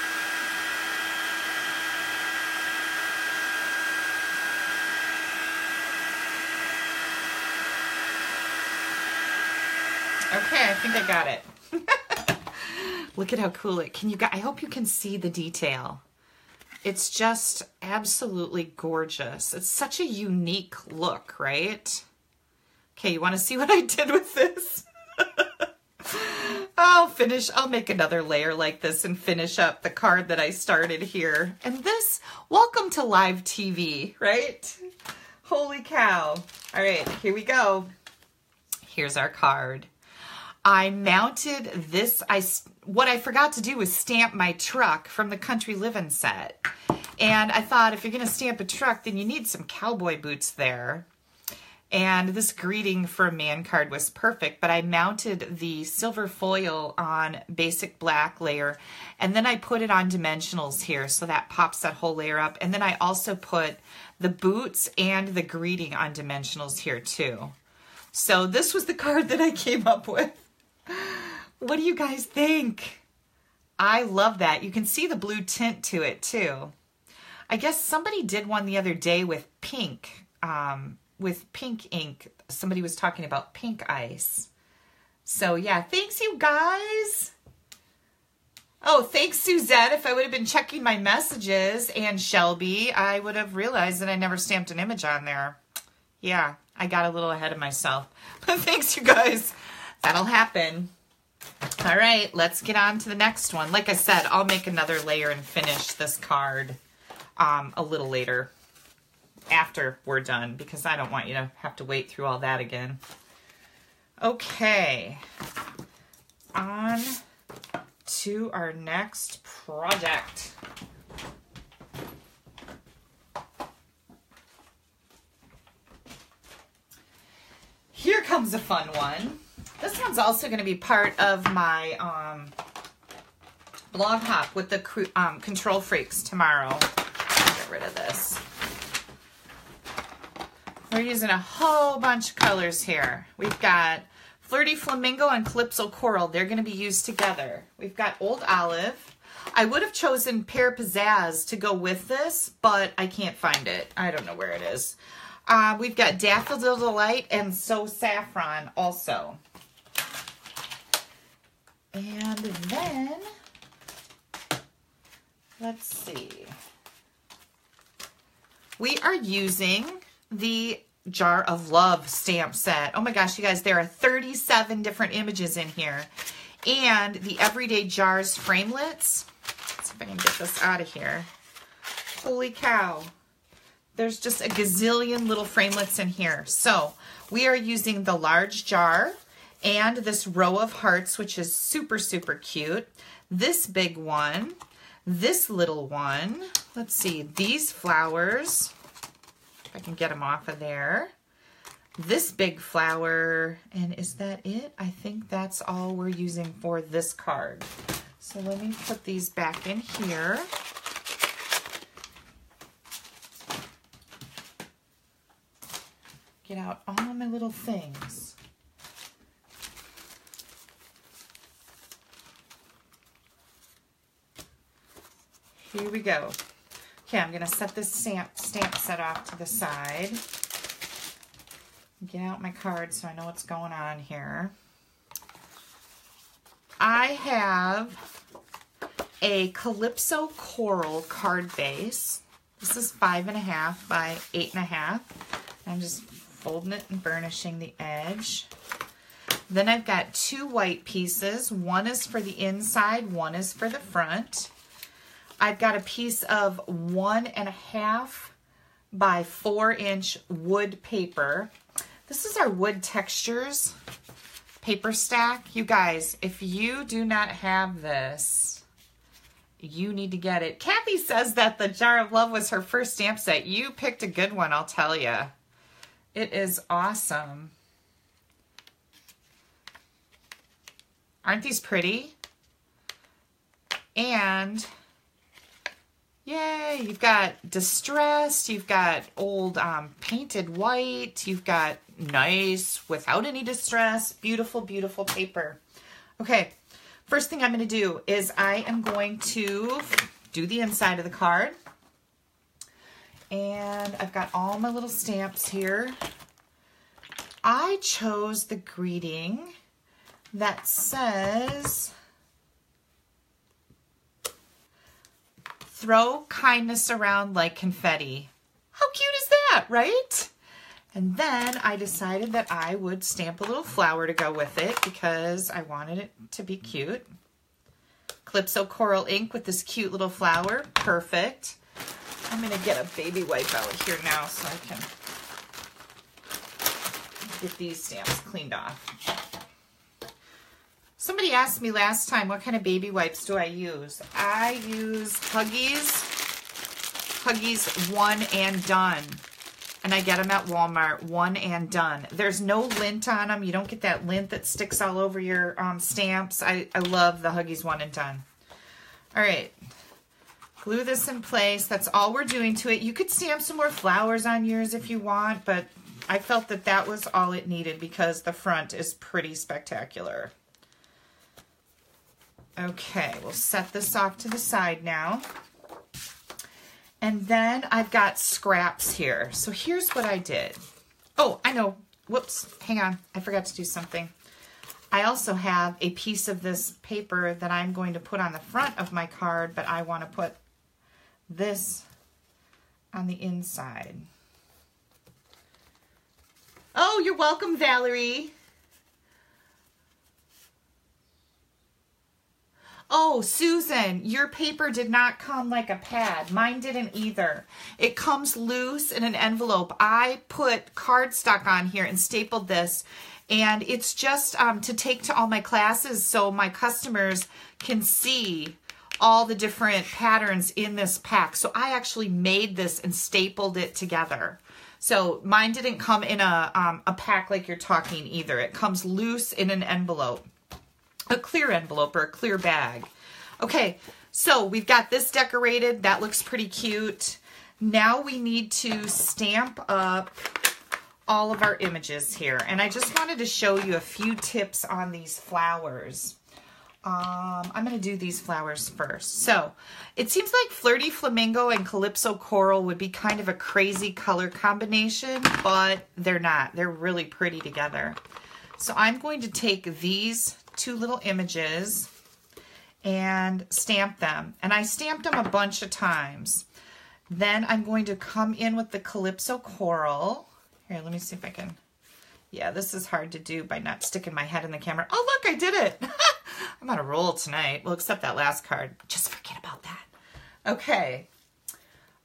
Okay, I think I got it. Look at how cool it, can you I hope you can see the detail. It's just absolutely gorgeous. It's such a unique look, right? Okay, you want to see what I did with this? I'll finish, I'll make another layer like this and finish up the card that I started here. And this, welcome to live TV, right? Holy cow. All right, here we go. Here's our card. I mounted this, I, what I forgot to do was stamp my truck from the Country Living set. And I thought if you're going to stamp a truck, then you need some cowboy boots there. And this greeting for a man card was perfect, but I mounted the silver foil on basic black layer, and then I put it on dimensionals here, so that pops that whole layer up. And then I also put the boots and the greeting on dimensionals here too. So this was the card that I came up with. What do you guys think? I love that. You can see the blue tint to it too. I guess somebody did one the other day with pink, um, with pink ink. Somebody was talking about pink ice. So yeah, thanks you guys. Oh, thanks Suzette. If I would have been checking my messages and Shelby, I would have realized that I never stamped an image on there. Yeah, I got a little ahead of myself. But thanks you guys. That'll happen. All right, let's get on to the next one. Like I said, I'll make another layer and finish this card um, a little later after we're done because I don't want you to have to wait through all that again. Okay, on to our next project. Here comes a fun one. This one's also going to be part of my um, blog hop with the um, Control Freaks tomorrow. Get rid of this. We're using a whole bunch of colors here. We've got Flirty Flamingo and Calypso Coral. They're going to be used together. We've got Old Olive. I would have chosen Pear Pizzazz to go with this, but I can't find it. I don't know where it is. Uh, we've got Daffodil Delight and So Saffron also. And then, let's see. We are using the Jar of Love stamp set. Oh my gosh, you guys, there are 37 different images in here. And the Everyday Jars framelits. Let's see if I can get this out of here. Holy cow. There's just a gazillion little framelits in here. So we are using the large jar and this row of hearts, which is super, super cute. This big one, this little one. Let's see, these flowers, if I can get them off of there. This big flower, and is that it? I think that's all we're using for this card. So let me put these back in here. Get out all my little things. Here we go. Okay, I'm going to set this stamp, stamp set off to the side. Get out my card so I know what's going on here. I have a Calypso Coral card base. This is five and a half by eight and a half. I'm just folding it and burnishing the edge. Then I've got two white pieces. One is for the inside, one is for the front. I've got a piece of one and a half by four inch wood paper. This is our wood textures paper stack. You guys, if you do not have this, you need to get it. Kathy says that the Jar of Love was her first stamp set. You picked a good one, I'll tell you. It is awesome. Aren't these pretty? And yay, you've got distressed, you've got old um, painted white, you've got nice without any distress, beautiful, beautiful paper. Okay, first thing I'm going to do is I am going to do the inside of the card. And I've got all my little stamps here. I chose the greeting that says, throw kindness around like confetti. How cute is that, right? And then I decided that I would stamp a little flower to go with it because I wanted it to be cute. Calypso Coral ink with this cute little flower. Perfect. I'm going to get a baby wipe out here now so I can get these stamps cleaned off. Somebody asked me last time, what kind of baby wipes do I use? I use Huggies, Huggies One and Done. And I get them at Walmart, one and done. There's no lint on them. You don't get that lint that sticks all over your um, stamps. I, I love the Huggies one and done. All right, glue this in place. That's all we're doing to it. You could stamp some more flowers on yours if you want, but I felt that that was all it needed because the front is pretty spectacular. Okay, we'll set this off to the side now. And then I've got scraps here. So here's what I did. Oh, I know. Whoops, hang on. I forgot to do something. I also have a piece of this paper that I'm going to put on the front of my card, but I want to put this on the inside. Oh, you're welcome, Valerie. Oh, Susan, your paper did not come like a pad. Mine didn't either. It comes loose in an envelope. I put cardstock on here and stapled this. And it's just um, to take to all my classes so my customers can see all the different patterns in this pack. So I actually made this and stapled it together. So mine didn't come in a, um, a pack like you're talking either. It comes loose in an envelope a clear envelope or a clear bag. Okay, so we've got this decorated. That looks pretty cute. Now we need to stamp up all of our images here. And I just wanted to show you a few tips on these flowers. Um, I'm going to do these flowers first. So it seems like Flirty Flamingo and Calypso Coral would be kind of a crazy color combination, but they're not. They're really pretty together. So I'm going to take these two little images and stamp them. And I stamped them a bunch of times. Then I'm going to come in with the Calypso Coral. Here, let me see if I can. Yeah, this is hard to do by not sticking my head in the camera. Oh, look, I did it. I'm on a roll tonight. Well, except that last card. Just forget about that. Okay.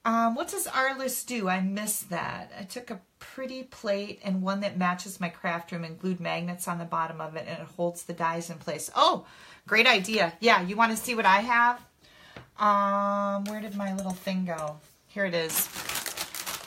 Um, what does Arliss do? I missed that. I took a pretty plate and one that matches my craft room and glued magnets on the bottom of it and it holds the dies in place. Oh, great idea. Yeah, you want to see what I have? Um, where did my little thing go? Here it is.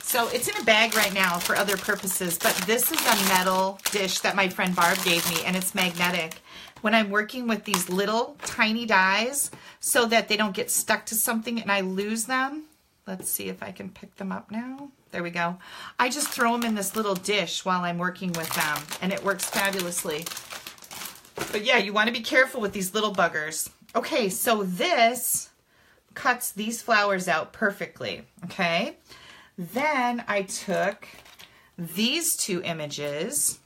So it's in a bag right now for other purposes, but this is a metal dish that my friend Barb gave me and it's magnetic. When I'm working with these little tiny dies so that they don't get stuck to something and I lose them, let's see if I can pick them up now. There we go. I just throw them in this little dish while I'm working with them, and it works fabulously. But yeah, you want to be careful with these little buggers. Okay, so this cuts these flowers out perfectly, okay? Then I took these two images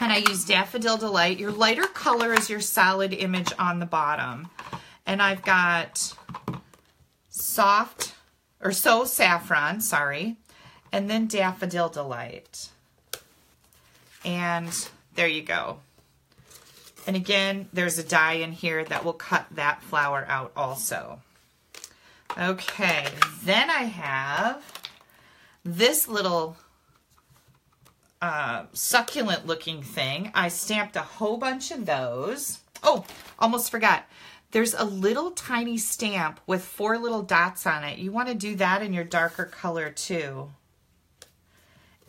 and I used Daffodil Delight. Your lighter color is your solid image on the bottom. And I've got soft, or so saffron, sorry, and then Daffodil Delight. And there you go. And again, there's a die in here that will cut that flower out also. Okay, then I have this little uh, succulent looking thing. I stamped a whole bunch of those. Oh, almost forgot. There's a little tiny stamp with four little dots on it. You want to do that in your darker color too.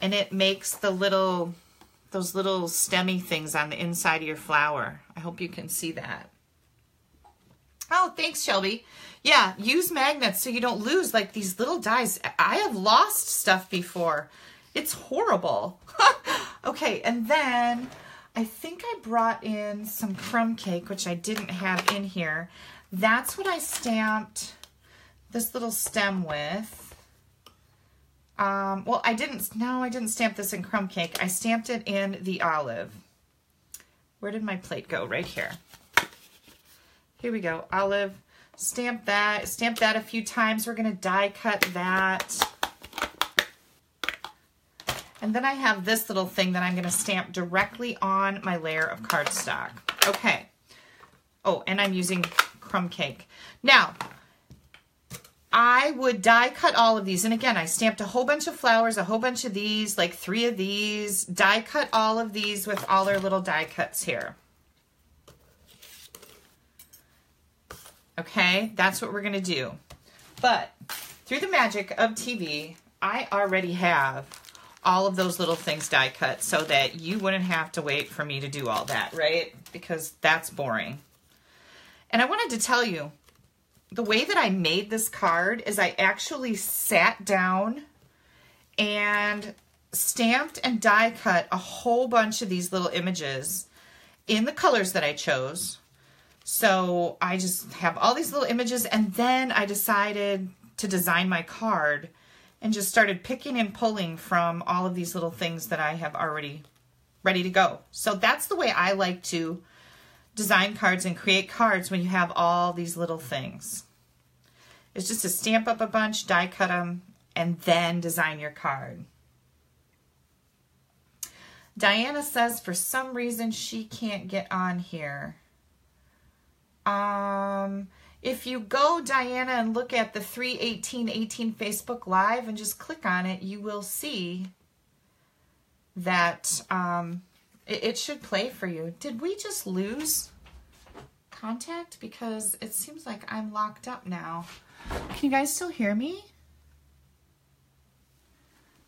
And it makes the little, those little stemmy things on the inside of your flower. I hope you can see that. Oh, thanks, Shelby. Yeah, use magnets so you don't lose like these little dies. I have lost stuff before. It's horrible. okay, and then I think I brought in some crumb cake, which I didn't have in here. That's what I stamped this little stem with. Um, well, I didn't, no, I didn't stamp this in crumb cake. I stamped it in the olive. Where did my plate go? Right here. Here we go. Olive. Stamp that. Stamp that a few times. We're going to die cut that. And then I have this little thing that I'm going to stamp directly on my layer of cardstock. Okay. Oh, and I'm using crumb cake. Now, I would die cut all of these. And again, I stamped a whole bunch of flowers, a whole bunch of these, like three of these. Die cut all of these with all our little die cuts here. Okay, that's what we're going to do. But through the magic of TV, I already have all of those little things die cut so that you wouldn't have to wait for me to do all that, right? Because that's boring. And I wanted to tell you, the way that I made this card is I actually sat down and stamped and die cut a whole bunch of these little images in the colors that I chose. So I just have all these little images and then I decided to design my card and just started picking and pulling from all of these little things that I have already ready to go. So that's the way I like to design cards and create cards when you have all these little things. It's just to stamp up a bunch, die cut them, and then design your card. Diana says for some reason she can't get on here. Um, if you go, Diana, and look at the 31818 Facebook Live and just click on it, you will see that um, it, it should play for you. Did we just lose contact? Because it seems like I'm locked up now. Can you guys still hear me?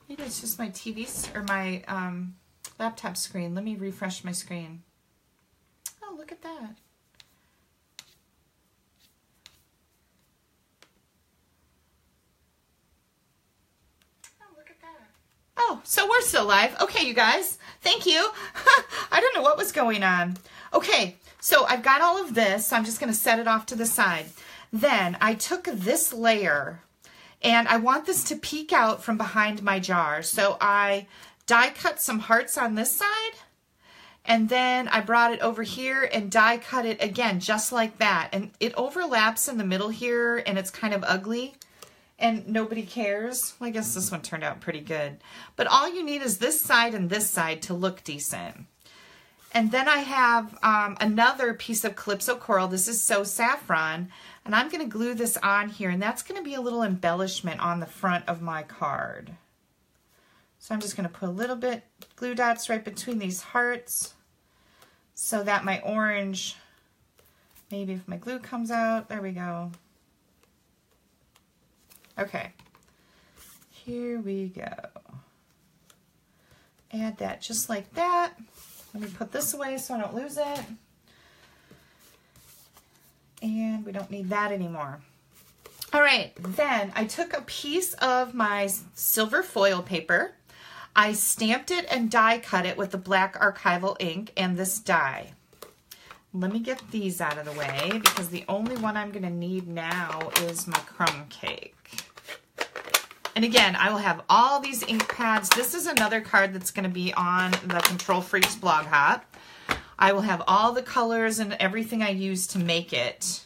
Maybe it's just my TV or my um, laptop screen. Let me refresh my screen. Oh, look at that. Oh, so we're still live. Okay, you guys. Thank you. I don't know what was going on. Okay, so I've got all of this. I'm just going to set it off to the side. Then I took this layer and I want this to peek out from behind my jar. So I die cut some hearts on this side and then I brought it over here and die cut it again just like that. And it overlaps in the middle here and it's kind of ugly and nobody cares. Well, I guess this one turned out pretty good. But all you need is this side and this side to look decent. And then I have um, another piece of Calypso Coral. This is So Saffron. And I'm going to glue this on here. And that's going to be a little embellishment on the front of my card. So I'm just going to put a little bit glue dots right between these hearts so that my orange, maybe if my glue comes out, there we go. Okay, here we go. Add that just like that. Let me put this away so I don't lose it. And we don't need that anymore. All right, then I took a piece of my silver foil paper. I stamped it and die cut it with the black archival ink and this die. let me get these out of the way because the only one I'm going to need now is my crumb cake. And again, I will have all these ink pads. This is another card that's going to be on the Control Freaks blog hop. I will have all the colors and everything I use to make it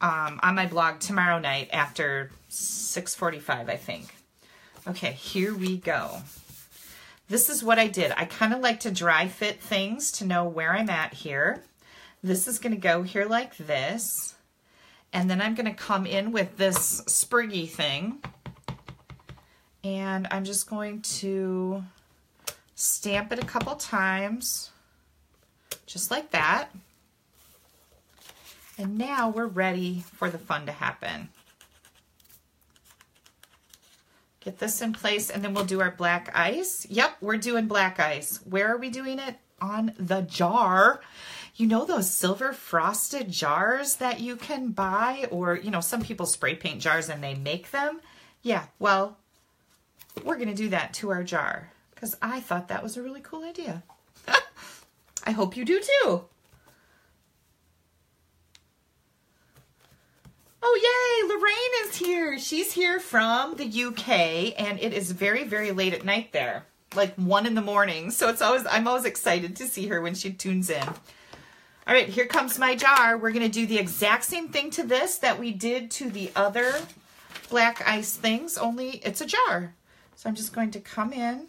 um, on my blog tomorrow night after 6.45, I think. Okay, here we go. This is what I did. I kind of like to dry fit things to know where I'm at here. This is going to go here like this. And then I'm going to come in with this spriggy thing. And I'm just going to stamp it a couple times, just like that. And now we're ready for the fun to happen. Get this in place and then we'll do our black ice. Yep, we're doing black ice. Where are we doing it? On the jar. You know those silver frosted jars that you can buy or, you know, some people spray paint jars and they make them? Yeah, well, we're going to do that to our jar because I thought that was a really cool idea. I hope you do too. Oh, yay, Lorraine is here. She's here from the UK, and it is very, very late at night there, like one in the morning. So it's always, I'm always excited to see her when she tunes in. All right, here comes my jar. We're going to do the exact same thing to this that we did to the other black ice things, only it's a jar. So I'm just going to come in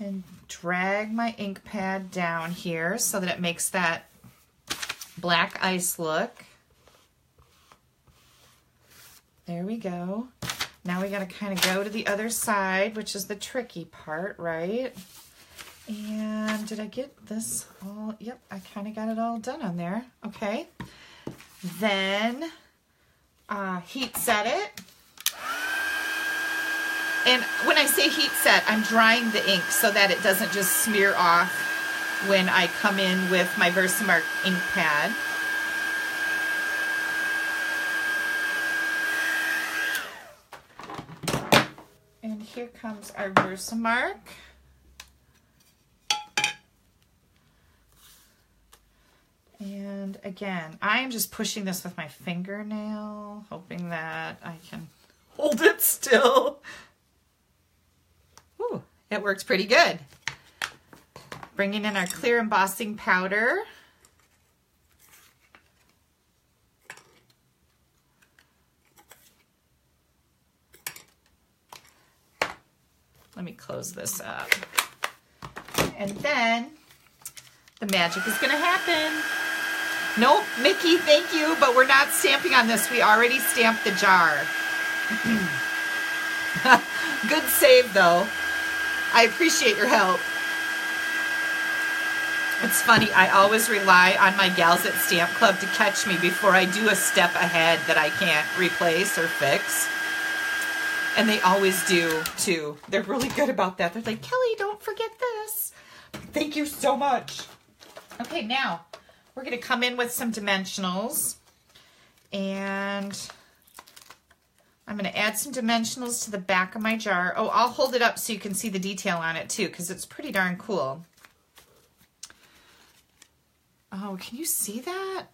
and drag my ink pad down here so that it makes that black ice look. There we go. Now we got to kind of go to the other side, which is the tricky part, right? And did I get this all? Yep, I kind of got it all done on there. Okay. Then uh, heat set it. And when I say heat set, I'm drying the ink so that it doesn't just smear off when I come in with my Versamark ink pad. And here comes our Versamark. And again, I am just pushing this with my fingernail, hoping that I can hold it still. It works pretty good. Bringing in our clear embossing powder. Let me close this up. And then the magic is going to happen. Nope, Mickey, thank you, but we're not stamping on this. We already stamped the jar. Good save, though. I appreciate your help. It's funny, I always rely on my gals at Stamp Club to catch me before I do a step ahead that I can't replace or fix. And they always do too. They're really good about that. They're like, Kelly, don't forget this. Thank you so much. Okay, now we're going to come in with some dimensionals. And I'm going to add some dimensionals to the back of my jar. Oh, I'll hold it up so you can see the detail on it too, because it's pretty darn cool. Oh, can you see that?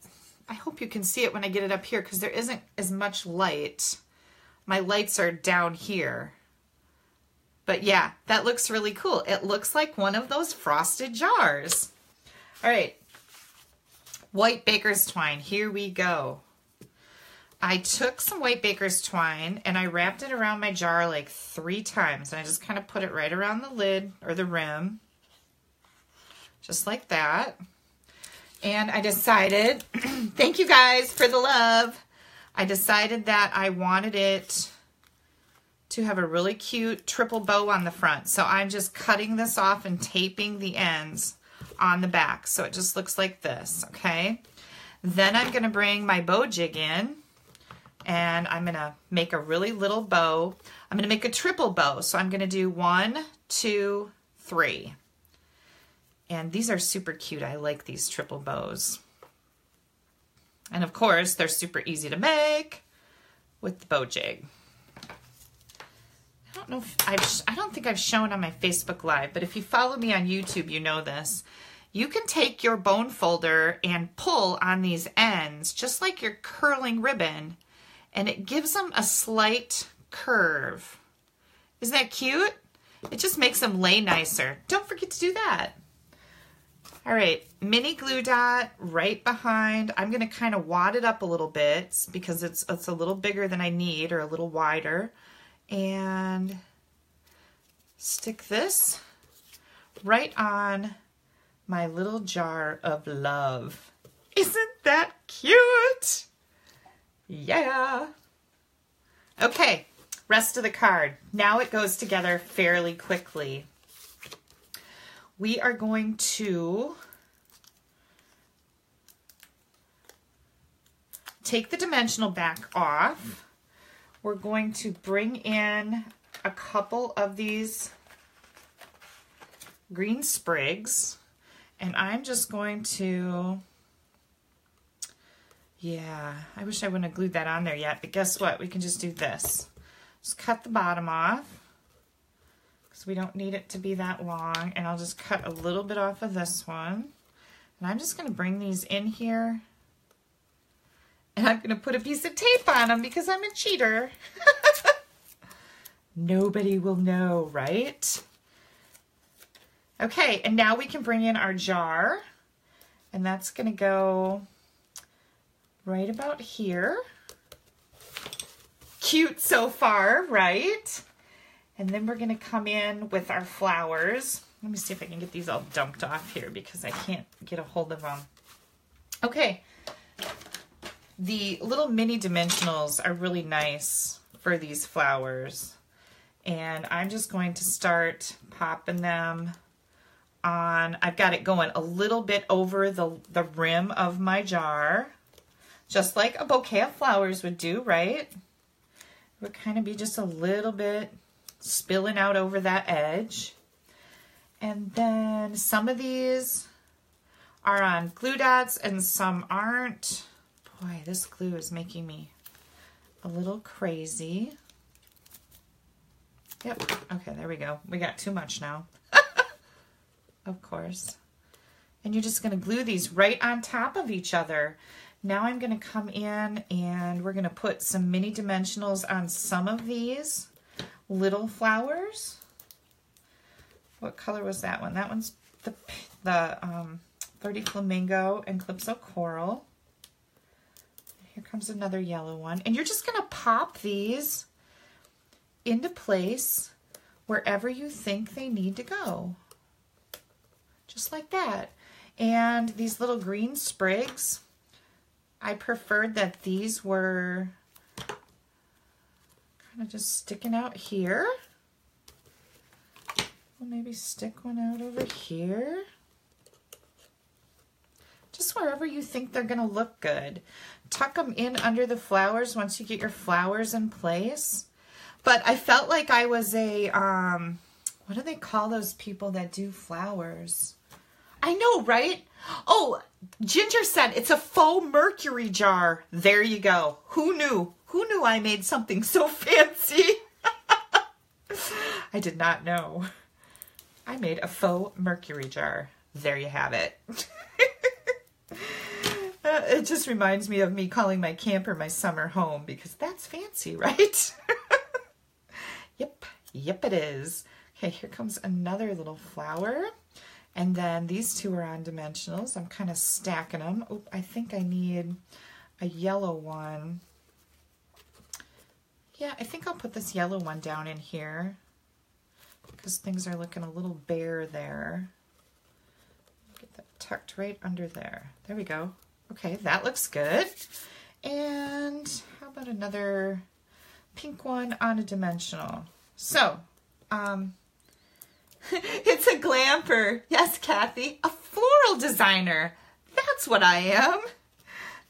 I hope you can see it when I get it up here because there isn't as much light my lights are down here. But yeah, that looks really cool. It looks like one of those frosted jars. All right, white baker's twine, here we go. I took some white baker's twine and I wrapped it around my jar like three times. And I just kind of put it right around the lid or the rim, just like that. And I decided, thank you guys for the love. I decided that I wanted it to have a really cute triple bow on the front. So I'm just cutting this off and taping the ends on the back. So it just looks like this, okay? Then I'm gonna bring my bow jig in and I'm gonna make a really little bow. I'm gonna make a triple bow. So I'm gonna do one, two, three. And these are super cute. I like these triple bows. And of course, they're super easy to make with the bow jig. I don't know if I've, I don't think I've shown on my Facebook Live, but if you follow me on YouTube, you know this. you can take your bone folder and pull on these ends, just like your curling ribbon, and it gives them a slight curve. Isn't that cute? It just makes them lay nicer. Don't forget to do that. All right, mini glue dot right behind. I'm gonna kind of wad it up a little bit because it's, it's a little bigger than I need or a little wider. And stick this right on my little jar of love. Isn't that cute? Yeah. Okay, rest of the card. Now it goes together fairly quickly. We are going to take the dimensional back off. We're going to bring in a couple of these green sprigs and I'm just going to yeah, I wish I wouldn't have glued that on there yet, but guess what? We can just do this. Just cut the bottom off because we don't need it to be that long. And I'll just cut a little bit off of this one. And I'm just going to bring these in here. And I'm going to put a piece of tape on them because I'm a cheater. Nobody will know, right? Okay, and now we can bring in our jar. And that's going to go right about here. Cute so far, right? And then we're gonna come in with our flowers. Let me see if I can get these all dumped off here because I can't get a hold of them. Okay, the little mini dimensionals are really nice for these flowers. And I'm just going to start popping them on, I've got it going a little bit over the, the rim of my jar just like a bouquet of flowers would do, right? It would kind of be just a little bit spilling out over that edge. And then some of these are on glue dots and some aren't. Boy, this glue is making me a little crazy. Yep, okay, there we go. We got too much now. of course. And you're just gonna glue these right on top of each other. Now I'm going to come in and we're going to put some mini dimensionals on some of these little flowers. What color was that one? That one's the, the um, Flirty Flamingo and Calypso Coral. Here comes another yellow one. And you're just going to pop these into place wherever you think they need to go. Just like that. And these little green sprigs, I preferred that these were kind of just sticking out here. We'll maybe stick one out over here. Just wherever you think they're going to look good. Tuck them in under the flowers once you get your flowers in place. But I felt like I was a, um, what do they call those people that do flowers? I know, right? Oh, Ginger said it's a faux mercury jar. There you go. Who knew? Who knew I made something so fancy? I did not know. I made a faux mercury jar. There you have it. uh, it just reminds me of me calling my camper my summer home because that's fancy, right? yep, yep it is. Okay, here comes another little flower. And then these two are on dimensionals. I'm kind of stacking them. Oh, I think I need a yellow one. Yeah, I think I'll put this yellow one down in here because things are looking a little bare there. Get that tucked right under there. There we go. Okay, that looks good. And how about another pink one on a dimensional? So, um, it's a glamper. Yes, Kathy, a floral designer. That's what I am.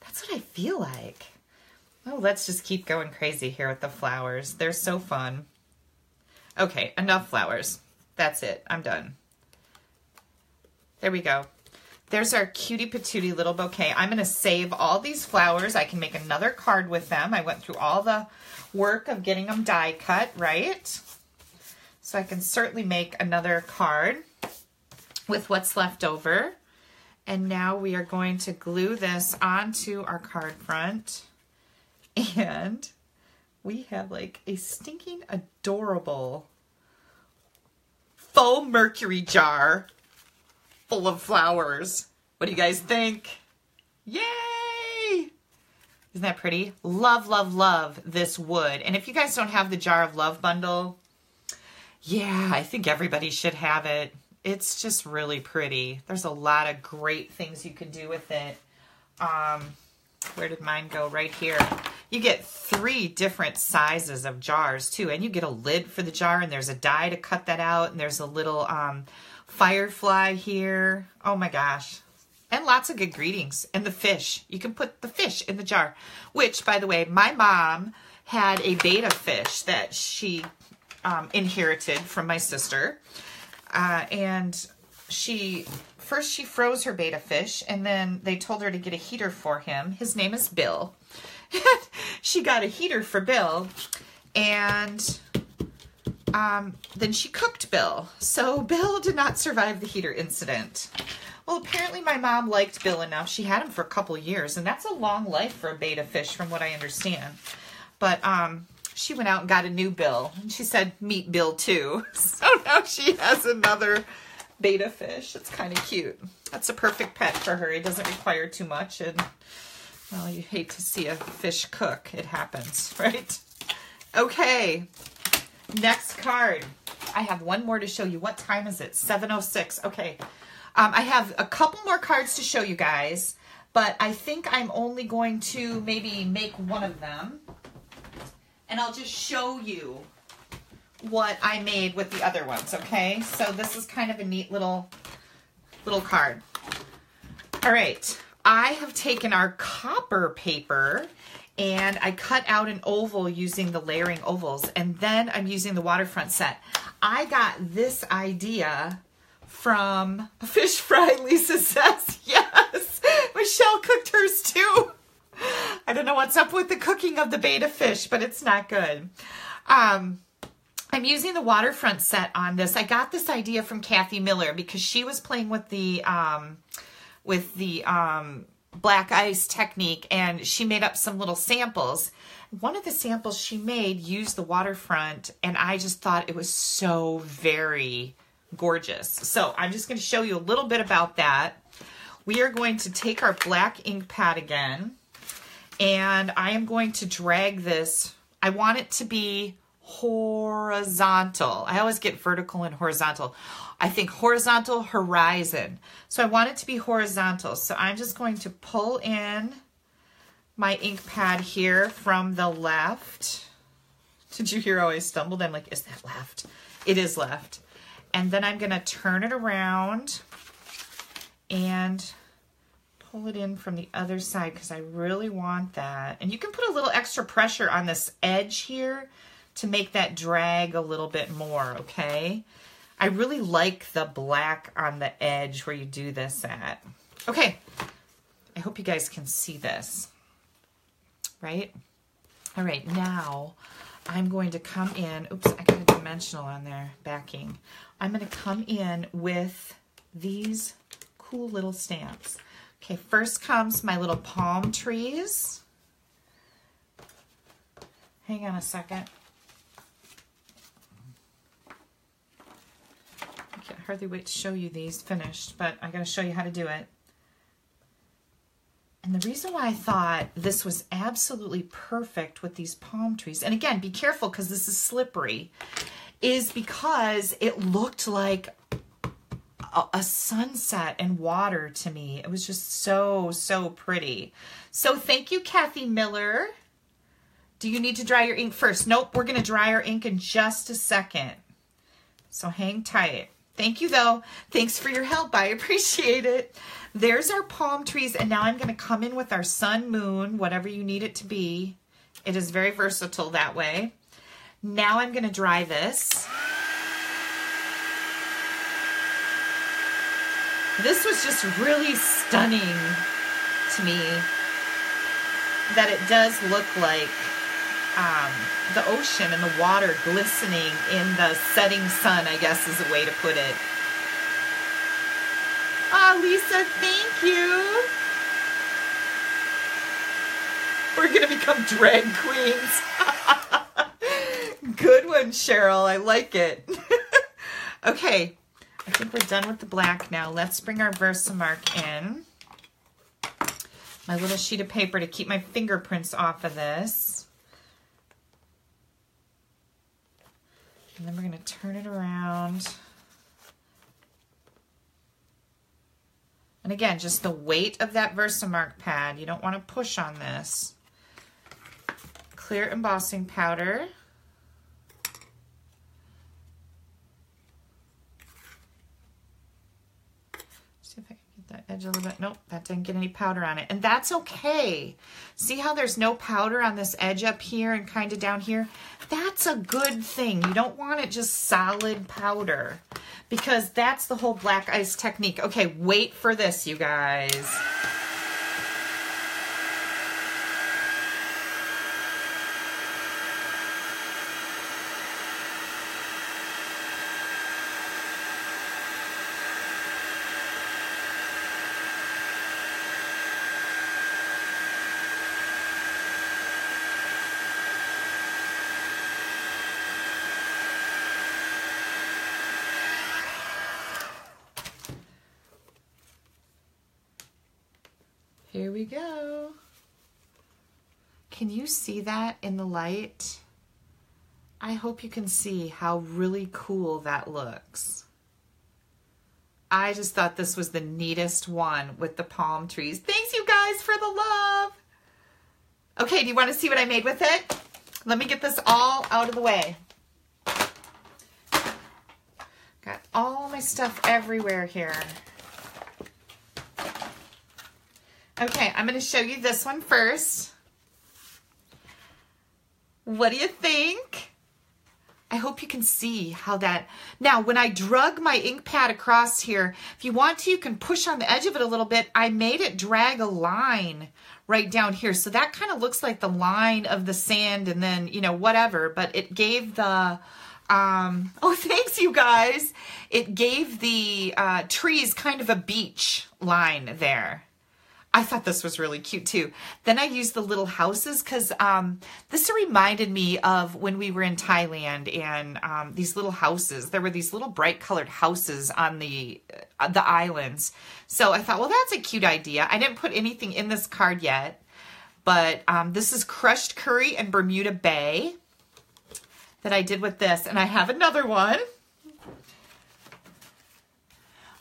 That's what I feel like. Oh, let's just keep going crazy here with the flowers. They're so fun. Okay, enough flowers. That's it. I'm done. There we go. There's our cutie patootie little bouquet. I'm going to save all these flowers. I can make another card with them. I went through all the work of getting them die cut, right? So I can certainly make another card with what's left over. And now we are going to glue this onto our card front. And we have like a stinking adorable faux mercury jar full of flowers. What do you guys think? Yay! Isn't that pretty? Love, love, love this wood. And if you guys don't have the Jar of Love bundle, yeah, I think everybody should have it. It's just really pretty. There's a lot of great things you can do with it. Um, where did mine go? Right here. You get three different sizes of jars too, and you get a lid for the jar, and there's a die to cut that out, and there's a little um, firefly here. Oh my gosh. And lots of good greetings. And the fish. You can put the fish in the jar. Which, by the way, my mom had a betta fish that she um, inherited from my sister. Uh, and she first she froze her betta fish and then they told her to get a heater for him. His name is Bill. she got a heater for Bill and um, then she cooked Bill. So Bill did not survive the heater incident. Well, apparently my mom liked Bill enough. She had him for a couple years, and that's a long life for a betta fish from what I understand. But um, she went out and got a new Bill, and she said, meet Bill too. So now she has another betta fish. It's kind of cute. That's a perfect pet for her. It doesn't require too much, and well, you hate to see a fish cook. It happens, right? Okay, next card. I have one more to show you. What time is it? 7.06. Okay. Um, I have a couple more cards to show you guys, but I think I'm only going to maybe make one of them. And I'll just show you what I made with the other ones, okay? So this is kind of a neat little, little card. All right, I have taken our copper paper and I cut out an oval using the layering ovals and then I'm using the waterfront set. I got this idea from Fish Fry Lisa says, yes, Michelle cooked hers too. I don't know what's up with the cooking of the betta fish, but it's not good. Um, I'm using the waterfront set on this. I got this idea from Kathy Miller because she was playing with the um, with the um, black ice technique and she made up some little samples. One of the samples she made used the waterfront and I just thought it was so very gorgeous. So I'm just going to show you a little bit about that. We are going to take our black ink pad again and I am going to drag this. I want it to be horizontal. I always get vertical and horizontal. I think horizontal horizon. So I want it to be horizontal. So I'm just going to pull in my ink pad here from the left. Did you hear how I stumbled? I'm like, is that left? It is left. And then I'm going to turn it around and pull it in from the other side because I really want that. And you can put a little extra pressure on this edge here to make that drag a little bit more, okay? I really like the black on the edge where you do this at. Okay, I hope you guys can see this, right? All right, now I'm going to come in. Oops, I got a dimensional on there, backing. I'm going to come in with these cool little stamps. Okay, first comes my little palm trees. Hang on a second. I can't hardly wait to show you these finished, but I got to show you how to do it. And the reason why I thought this was absolutely perfect with these palm trees, and again, be careful because this is slippery, is because it looked like a sunset and water to me. It was just so, so pretty. So thank you, Kathy Miller. Do you need to dry your ink first? Nope, we're going to dry our ink in just a second. So hang tight. Thank you, though. Thanks for your help. I appreciate it. There's our palm trees, and now I'm going to come in with our sun, moon, whatever you need it to be. It is very versatile that way. Now I'm going to dry this. This was just really stunning to me that it does look like um, the ocean and the water glistening in the setting sun, I guess is a way to put it. Ah, Ah, Lisa, thank you. We're going to become drag queens. Good one, Cheryl. I like it. okay, I think we're done with the black now. Let's bring our Versamark in. My little sheet of paper to keep my fingerprints off of this. And then we're going to turn it around. And again, just the weight of that Versamark pad. You don't want to push on this. Clear embossing powder. See if I can get that edge a little bit. Nope, that didn't get any powder on it. And that's okay. See how there's no powder on this edge up here and kind of down here? That's a good thing. You don't want it just solid powder because that's the whole black ice technique. Okay, wait for this, you guys. Here go. Can you see that in the light? I hope you can see how really cool that looks. I just thought this was the neatest one with the palm trees. Thanks you guys for the love. Okay, do you want to see what I made with it? Let me get this all out of the way. Got all my stuff everywhere here. Okay, I'm going to show you this one first. What do you think? I hope you can see how that... Now, when I drug my ink pad across here, if you want to, you can push on the edge of it a little bit. I made it drag a line right down here. So that kind of looks like the line of the sand and then, you know, whatever. But it gave the... Um, oh, thanks, you guys. It gave the uh, trees kind of a beach line there. I thought this was really cute too. Then I used the little houses because um, this reminded me of when we were in Thailand and um, these little houses. There were these little bright colored houses on the uh, the islands. So I thought, well, that's a cute idea. I didn't put anything in this card yet, but um, this is crushed curry and Bermuda Bay that I did with this, and I have another one.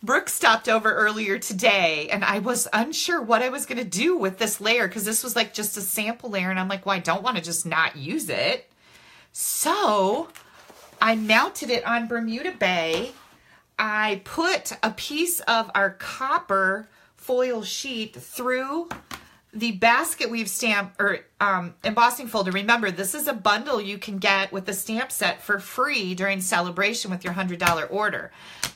Brooke stopped over earlier today and I was unsure what I was going to do with this layer because this was like just a sample layer and I'm like, well, I don't want to just not use it. So I mounted it on Bermuda Bay. I put a piece of our copper foil sheet through the basket weave stamp or um, embossing folder. Remember, this is a bundle you can get with the stamp set for free during celebration with your $100 order.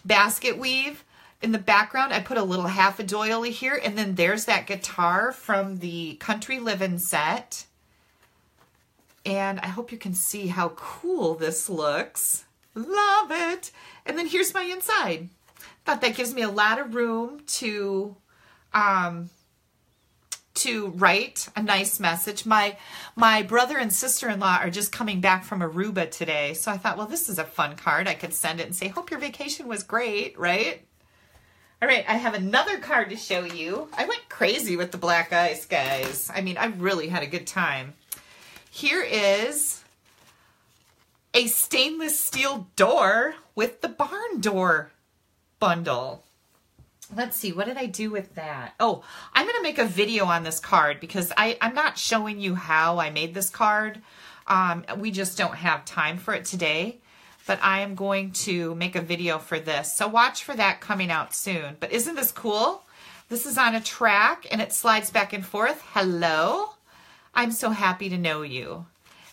Basket weave, in the background, I put a little half a doily here, and then there's that guitar from the Country Living set. And I hope you can see how cool this looks. Love it. And then here's my inside. Thought that gives me a lot of room to um, to write a nice message. My my brother and sister-in-law are just coming back from Aruba today. So I thought, well, this is a fun card. I could send it and say, hope your vacation was great, right? All right, I have another card to show you. I went crazy with the black ice, guys. I mean, I really had a good time. Here is a stainless steel door with the barn door bundle. Let's see, what did I do with that? Oh, I'm going to make a video on this card because I, I'm not showing you how I made this card. Um, we just don't have time for it today but I am going to make a video for this. So watch for that coming out soon. But isn't this cool? This is on a track and it slides back and forth. Hello. I'm so happy to know you.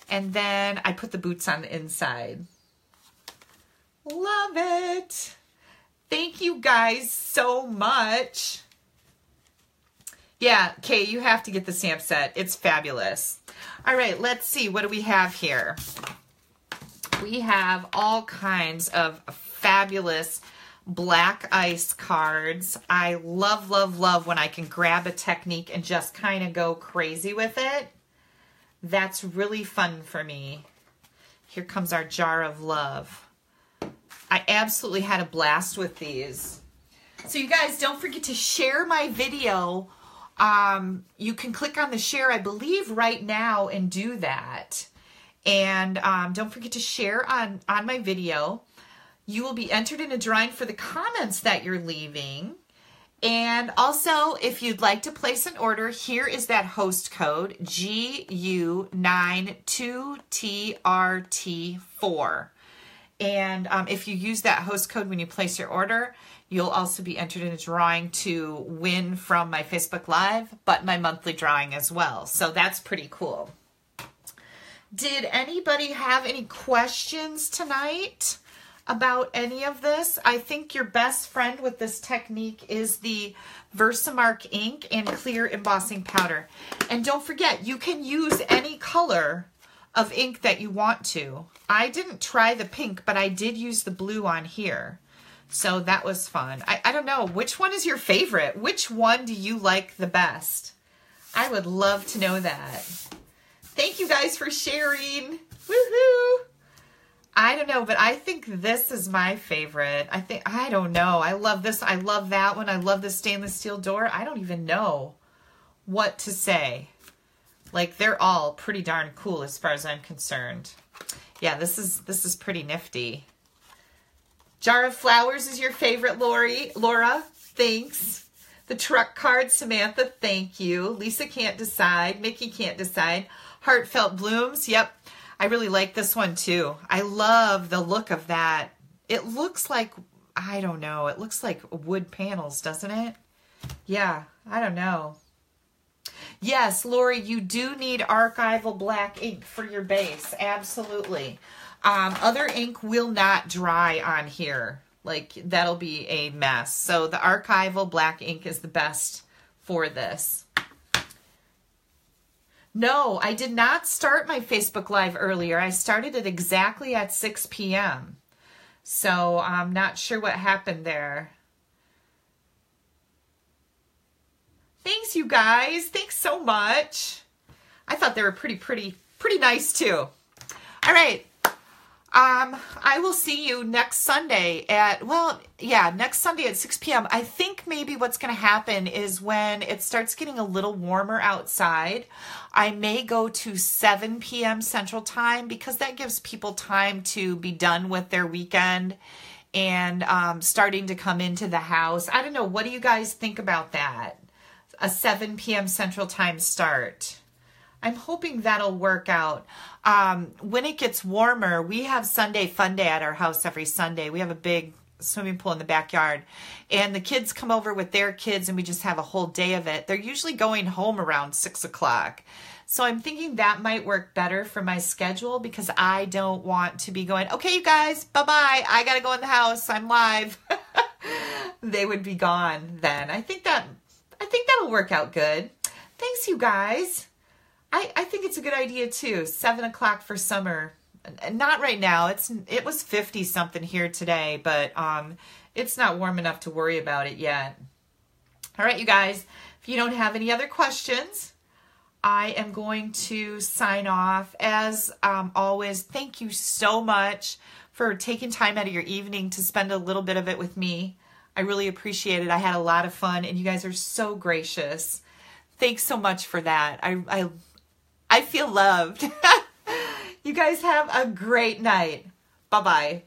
And then I put the boots on the inside. Love it. Thank you guys so much. Yeah, Kay, you have to get the stamp set. It's fabulous. All right, let's see. What do we have here? We have all kinds of fabulous black ice cards. I love, love, love when I can grab a technique and just kind of go crazy with it. That's really fun for me. Here comes our jar of love. I absolutely had a blast with these. So you guys don't forget to share my video. Um, you can click on the share, I believe, right now and do that. And um, don't forget to share on, on my video. You will be entered in a drawing for the comments that you're leaving. And also, if you'd like to place an order, here is that host code GU92TRT4. And um, if you use that host code when you place your order, you'll also be entered in a drawing to win from my Facebook Live, but my monthly drawing as well. So that's pretty cool. Did anybody have any questions tonight about any of this? I think your best friend with this technique is the Versamark ink and clear embossing powder. And don't forget, you can use any color of ink that you want to. I didn't try the pink, but I did use the blue on here. So that was fun. I, I don't know, which one is your favorite? Which one do you like the best? I would love to know that. Thank you guys for sharing. Woohoo! I don't know, but I think this is my favorite. I think, I don't know. I love this. I love that one. I love the stainless steel door. I don't even know what to say. Like, they're all pretty darn cool as far as I'm concerned. Yeah, this is, this is pretty nifty. Jar of Flowers is your favorite, Lori. Laura, thanks. The truck card, Samantha, thank you. Lisa can't decide. Mickey can't decide. Heartfelt Blooms. Yep. I really like this one too. I love the look of that. It looks like, I don't know, it looks like wood panels, doesn't it? Yeah, I don't know. Yes, Lori, you do need archival black ink for your base. Absolutely. Um, other ink will not dry on here. Like, that'll be a mess. So the archival black ink is the best for this. No, I did not start my Facebook Live earlier. I started it exactly at 6 p.m. So I'm not sure what happened there. Thanks, you guys. Thanks so much. I thought they were pretty, pretty, pretty nice too. All right. Um, I will see you next Sunday at, well, yeah, next Sunday at 6 p.m. I think maybe what's going to happen is when it starts getting a little warmer outside, I may go to 7 p.m. Central Time because that gives people time to be done with their weekend and um, starting to come into the house. I don't know. What do you guys think about that? A 7 p.m. Central Time start. I'm hoping that'll work out. Um, when it gets warmer, we have Sunday fun day at our house every Sunday. We have a big swimming pool in the backyard and the kids come over with their kids and we just have a whole day of it. They're usually going home around six o'clock. So I'm thinking that might work better for my schedule because I don't want to be going, okay, you guys, bye-bye. I got to go in the house. I'm live. they would be gone then. I think that, I think that'll work out good. Thanks, you guys. I, I think it's a good idea too. Seven o'clock for summer. Not right now. It's it was fifty something here today, but um, it's not warm enough to worry about it yet. All right, you guys. If you don't have any other questions, I am going to sign off. As um, always, thank you so much for taking time out of your evening to spend a little bit of it with me. I really appreciate it. I had a lot of fun, and you guys are so gracious. Thanks so much for that. I, I I feel loved. you guys have a great night. Bye bye.